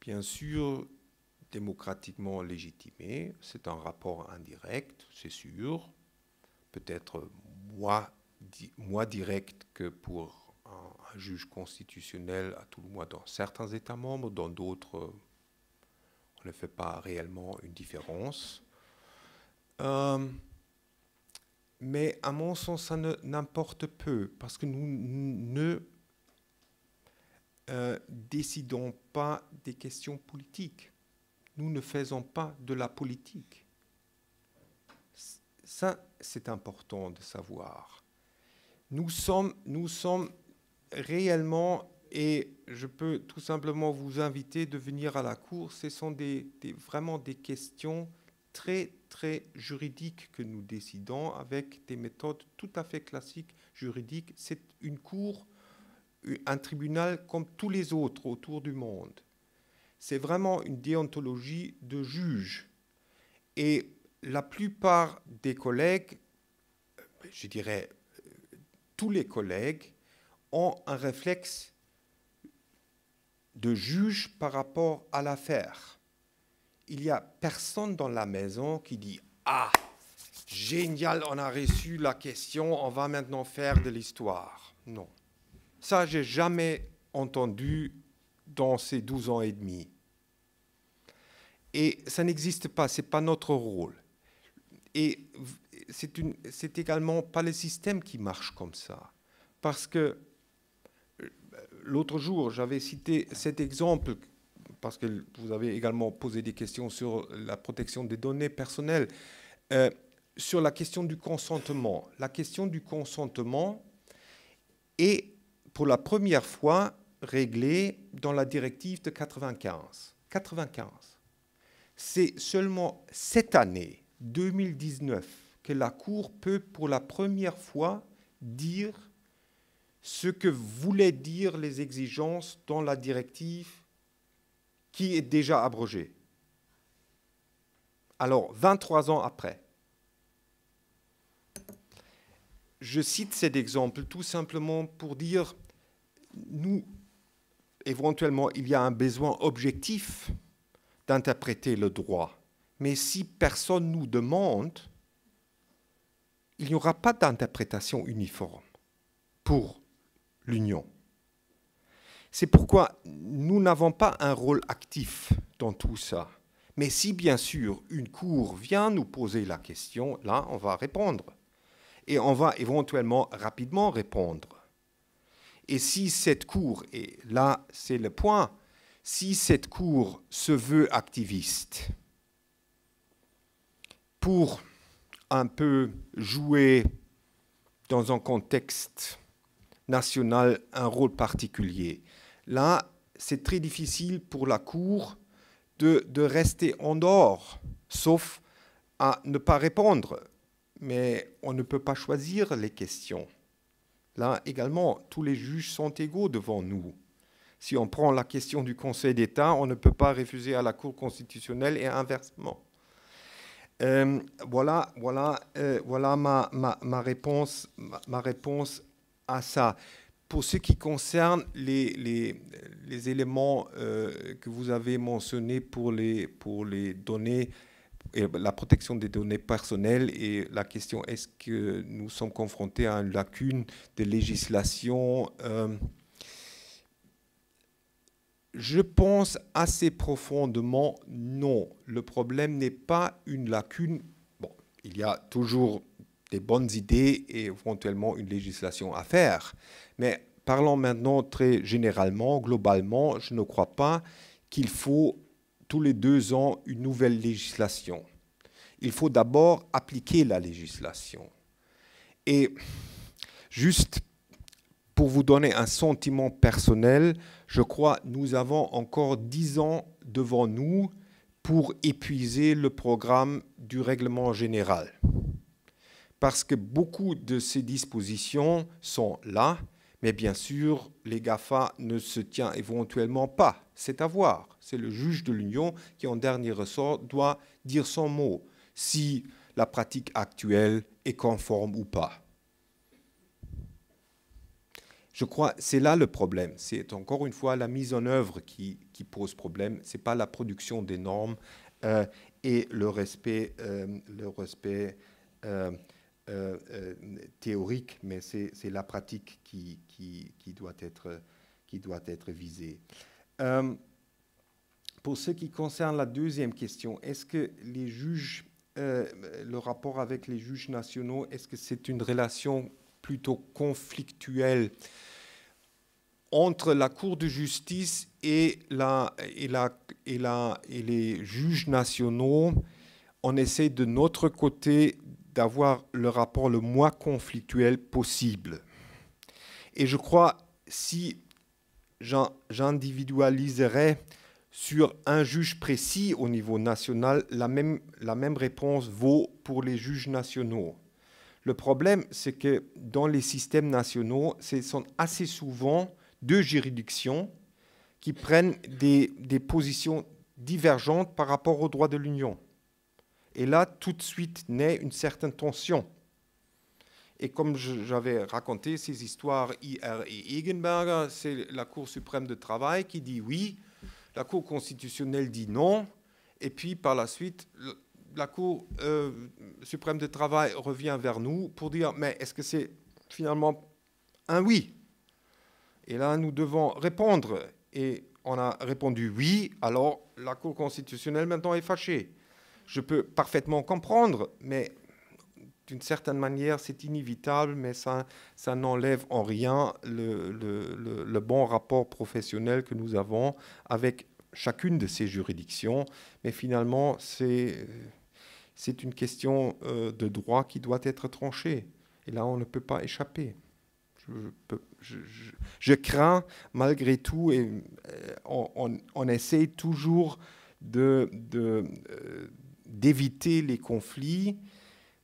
bien sûr, démocratiquement légitimé. C'est un rapport indirect, c'est sûr, peut-être moins, direct que pour un, juge constitutionnel, à tout le moins dans certains États membres, dans d'autres, on ne fait pas réellement une différence. Euh, mais à mon sens, ça n'importe peu, parce que nous ne euh, décidons pas des questions politiques nous ne faisons pas de la politique. Ça, c'est important de savoir. Nous sommes, nous sommes réellement, et je peux tout simplement vous inviter de venir à la Cour, ce sont vraiment des questions très, très juridiques que nous décidons avec des méthodes tout à fait classiques juridiques. C'est une Cour, un tribunal comme tous les autres autour du monde c'est vraiment une déontologie de juge. Et la plupart des collègues, euh, je dirais euh, tous les collègues, ont un réflexe de juge par rapport à l'affaire. Il n'y a personne dans la maison qui dit Ah, génial, on a reçu la question, on va maintenant faire de l'histoire. Non. Ça, j'ai jamais entendu dans ces 12 ans et demi. Et ça n'existe pas, ce n'est pas notre rôle. Et c'est également pas le système qui marche comme ça. Parce que euh, l'autre jour, j'avais cité cet exemple, parce que vous avez également posé des questions sur la protection des données personnelles, euh, sur la question du consentement. La question du consentement est pour la première fois réglée dans la directive de 95. 95. C'est seulement cette année, 2019, que la Cour peut pour la première fois dire ce que voulaient dire les exigences dans la directive qui est déjà abrogée. Alors, 23 ans après, je cite cet exemple tout simplement pour dire, nous, éventuellement, il y a un besoin objectif d'interpréter le droit. Mais si personne nous demande, il n'y aura pas d'interprétation uniforme pour l'Union. C'est pourquoi nous n'avons pas un rôle actif dans tout ça. Mais si bien sûr une cour vient nous poser la question, là, on va répondre. Et on va éventuellement rapidement répondre. Et si cette cour, et là c'est le point, si cette cour se veut activiste pour un peu jouer dans un contexte national un rôle particulier, là c'est très difficile pour la cour de, de rester en dehors, sauf à ne pas répondre. Mais on ne peut pas choisir les questions. Là également, tous les juges sont égaux devant nous. Si on prend la question du Conseil d'État, on ne peut pas refuser à la Cour constitutionnelle et inversement. Euh, voilà voilà, euh, voilà ma, ma, ma réponse, ma, réponse à ça. Pour ce qui concerne les, les, les éléments euh, que vous avez mentionnés pour les, pour les données, et la protection des données personnelles et la question est-ce que nous sommes confrontés à une lacune de législation euh, je pense assez profondément non. Le problème n'est pas une lacune. Bon, il y a toujours des bonnes idées et éventuellement une législation à faire. Mais parlons maintenant très généralement, globalement, je ne crois pas qu'il faut tous les deux ans une nouvelle législation. Il faut d'abord appliquer la législation. Et juste pour vous donner un sentiment personnel, je crois nous avons encore dix ans devant nous pour épuiser le programme du règlement général. Parce que beaucoup de ces dispositions sont là, mais bien sûr, les GAFA ne se tient éventuellement pas. C'est à voir. C'est le juge de l'Union qui, en dernier ressort, doit dire son mot, si la pratique actuelle est conforme ou pas. Je crois que c'est là le problème. C'est encore une fois la mise en œuvre qui, pose problème. Ce n'est pas la production des normes euh, et le respect, euh, le respect euh, théorique, mais c'est la pratique qui, doit être, qui doit être visée. Euh, pour ce qui concerne la deuxième question, est-ce que les juges, euh, le rapport avec les juges nationaux, est-ce que c'est une relation plutôt conflictuelle entre la Cour de justice et, et les juges nationaux? On essaie de notre côté d'avoir le rapport le moins conflictuel possible. Et je crois, si j'individualiserais sur un juge précis au niveau national, la même, la même réponse vaut pour les juges nationaux. Le problème, c'est que dans les systèmes nationaux, ce sont assez souvent deux juridictions qui prennent des, des positions divergentes par rapport au droit de l'Union. Et là, tout de suite naît une certaine tension. Et comme j'avais raconté ces histoires IR et Egenberger, c'est la Cour suprême de travail qui dit oui, la Cour constitutionnelle dit non, et puis par la suite, la Cour euh, suprême de travail revient vers nous pour dire mais est-ce que c'est finalement un oui? Et là, nous devons répondre. Et on a répondu oui, alors la Cour constitutionnelle maintenant est fâchée je peux parfaitement comprendre, mais d'une certaine manière, c'est inévitable, mais ça, n'enlève en rien le, bon rapport professionnel que nous avons avec chacune de ces juridictions. Mais finalement, c'est, une question euh, de droit qui doit être tranchée. Et là, on ne peut pas échapper. Je, crains malgré tout, et euh, on, on, essaie toujours euh, d'éviter les conflits,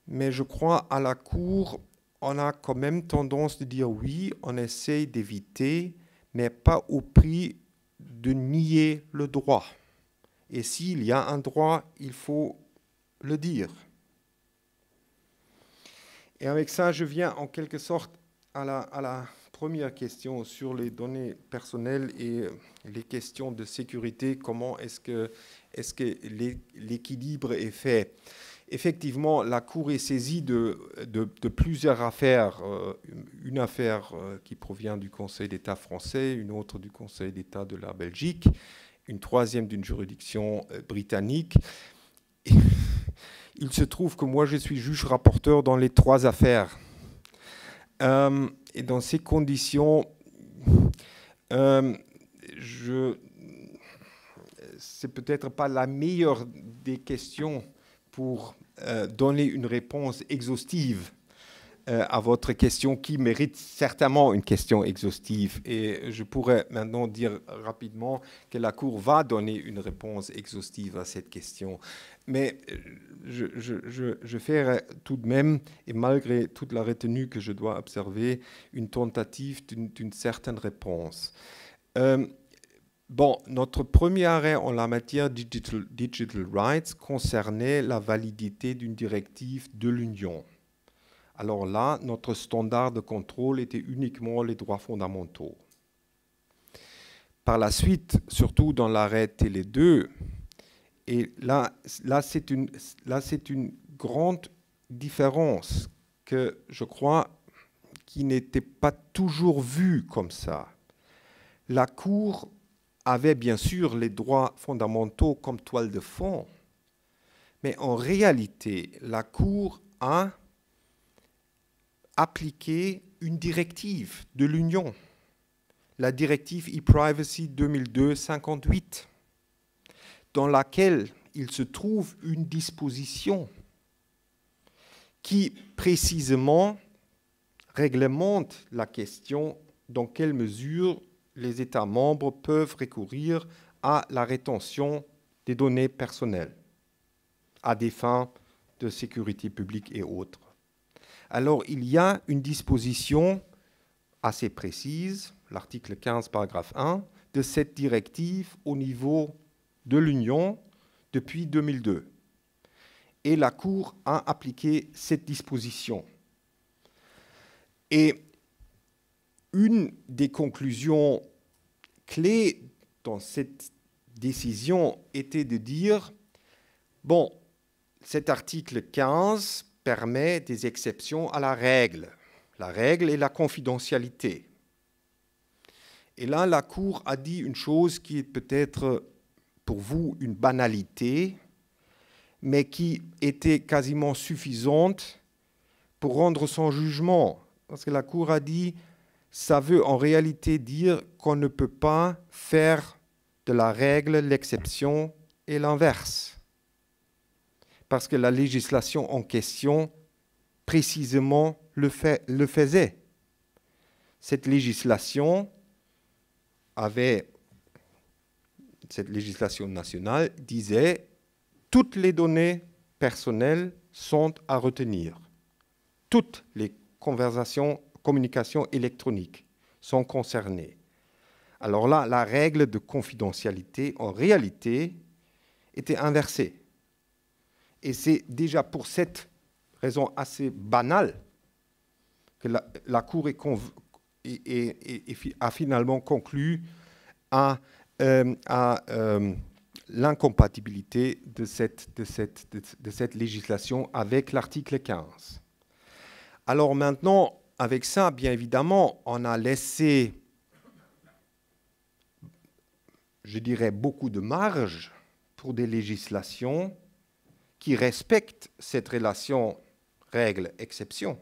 mais je crois à la Cour, on a quand même tendance de dire oui, on essaye d'éviter, mais pas au prix de nier le droit. Et s'il y a un droit, il faut le dire. Et avec ça, je viens en quelque sorte à la, première question sur les données personnelles et les questions de sécurité, comment est-ce que, est que l'équilibre est fait? Effectivement, la Cour est saisie de, plusieurs affaires. Euh, une affaire euh, qui provient du Conseil d'État français, une autre du Conseil d'État de la Belgique, une troisième d'une juridiction euh, britannique. il se trouve que moi, je suis juge rapporteur dans les trois affaires. et dans ces conditions, je c'est peut-être pas la meilleure des questions pour euh, donner une réponse exhaustive euh, à votre question qui mérite certainement une question exhaustive. Et je pourrais maintenant dire rapidement que la Cour va donner une réponse exhaustive à cette question. Mais euh, je, je, je, ferai tout de même, et malgré toute la retenue que je dois observer, une tentative d'une certaine réponse. Bon, notre premier arrêt en la matière digital, rights concernait la validité d'une directive de l'Union. Alors là, notre standard de contrôle était uniquement les droits fondamentaux. Par la suite, surtout dans l'arrêt Télé 2, et là, là c'est une, une grande différence que je crois qui n'était pas toujours vue comme ça. La Cour avait bien sûr les droits fondamentaux comme toile de fond, mais en réalité, la Cour a appliqué une directive de l'Union, la directive e-privacy 2002-58, dans laquelle il se trouve une disposition qui précisément réglemente la question dans quelle mesure les États membres peuvent recourir à la rétention des données personnelles à des fins de sécurité publique et autres. Alors il y a une disposition assez précise, l'article 15, paragraphe 1, de cette directive au niveau de l'Union depuis 2002. Et la Cour a appliqué cette disposition. Une des conclusions clés dans cette décision était de dire, bon, cet article 15 permet des exceptions à la règle. La règle est la confidentialité. Et là, la Cour a dit une chose qui est peut-être pour vous une banalité, mais qui était quasiment suffisante pour rendre son jugement. Parce que la Cour a dit, ça veut en réalité dire qu'on ne peut pas faire de la règle l'exception et l'inverse. Parce que la législation en question précisément le, faisait. Cette législation avait, cette législation nationale disait, toutes les données personnelles sont à retenir. Toutes les conversations communications électroniques sont concernées. Alors là, la règle de confidentialité, en réalité, était inversée. Et c'est déjà pour cette raison assez banale que la, Cour a finalement conclu à, euh, euh, l'incompatibilité de cette législation avec l'article 15. Alors maintenant, avec ça, bien évidemment, on a laissé, je dirais, beaucoup de marge pour des législations qui respectent cette relation règle-exception.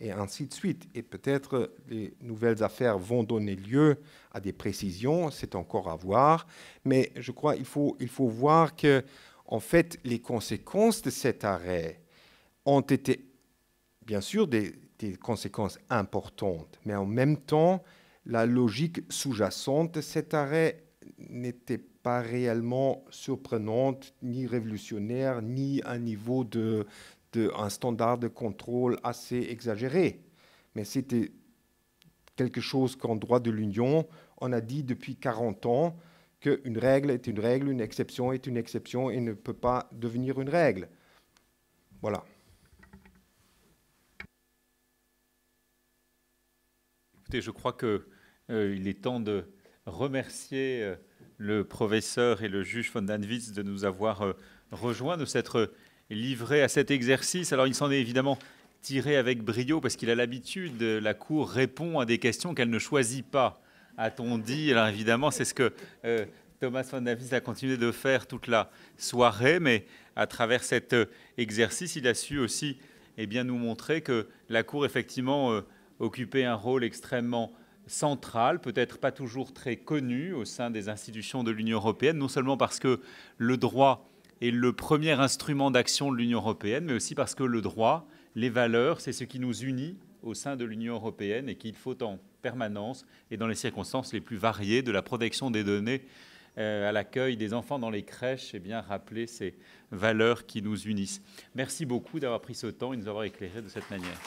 Et ainsi de suite. Et peut-être les nouvelles affaires vont donner lieu à des précisions, c'est encore à voir. Mais je crois qu'il faut, faut voir que, en fait, les conséquences de cet arrêt ont été bien sûr des, conséquences importantes, mais en même temps, la logique sous-jacente de cet arrêt n'était pas réellement surprenante, ni révolutionnaire, ni un niveau de, de un standard de contrôle assez exagéré. Mais c'était quelque chose qu'en droit de l'Union, on a dit depuis 40 ans qu'une règle est une règle, une exception est une exception et ne peut pas devenir une règle. Voilà. Écoutez, je crois qu'il il est temps de remercier le professeur et le juge von Danwitz de nous avoir rejoints, de s'être livré à cet exercice. Alors il s'en est évidemment tiré avec brio parce qu'il a l'habitude, la Cour répond à des questions qu'elle ne choisit pas, a-t-on dit. Alors évidemment, c'est ce que euh, Thomas von Davis a continué de faire toute la soirée, mais à travers cet euh, exercice, il a su aussi eh bien, nous montrer que la Cour, effectivement, occupait un rôle extrêmement central, peut-être pas toujours très connu au sein des institutions de l'Union européenne, non seulement parce que le droit est le premier instrument d'action de l'Union européenne, mais aussi parce que le droit les valeurs, c'est ce qui nous unit au sein de l'Union européenne et qu'il faut en permanence et dans les circonstances les plus variées de la protection des données euh, à l'accueil des enfants dans les crèches, et eh bien rappeler ces valeurs qui nous unissent. Merci beaucoup d'avoir pris ce temps et de nous avoir éclairés de cette manière.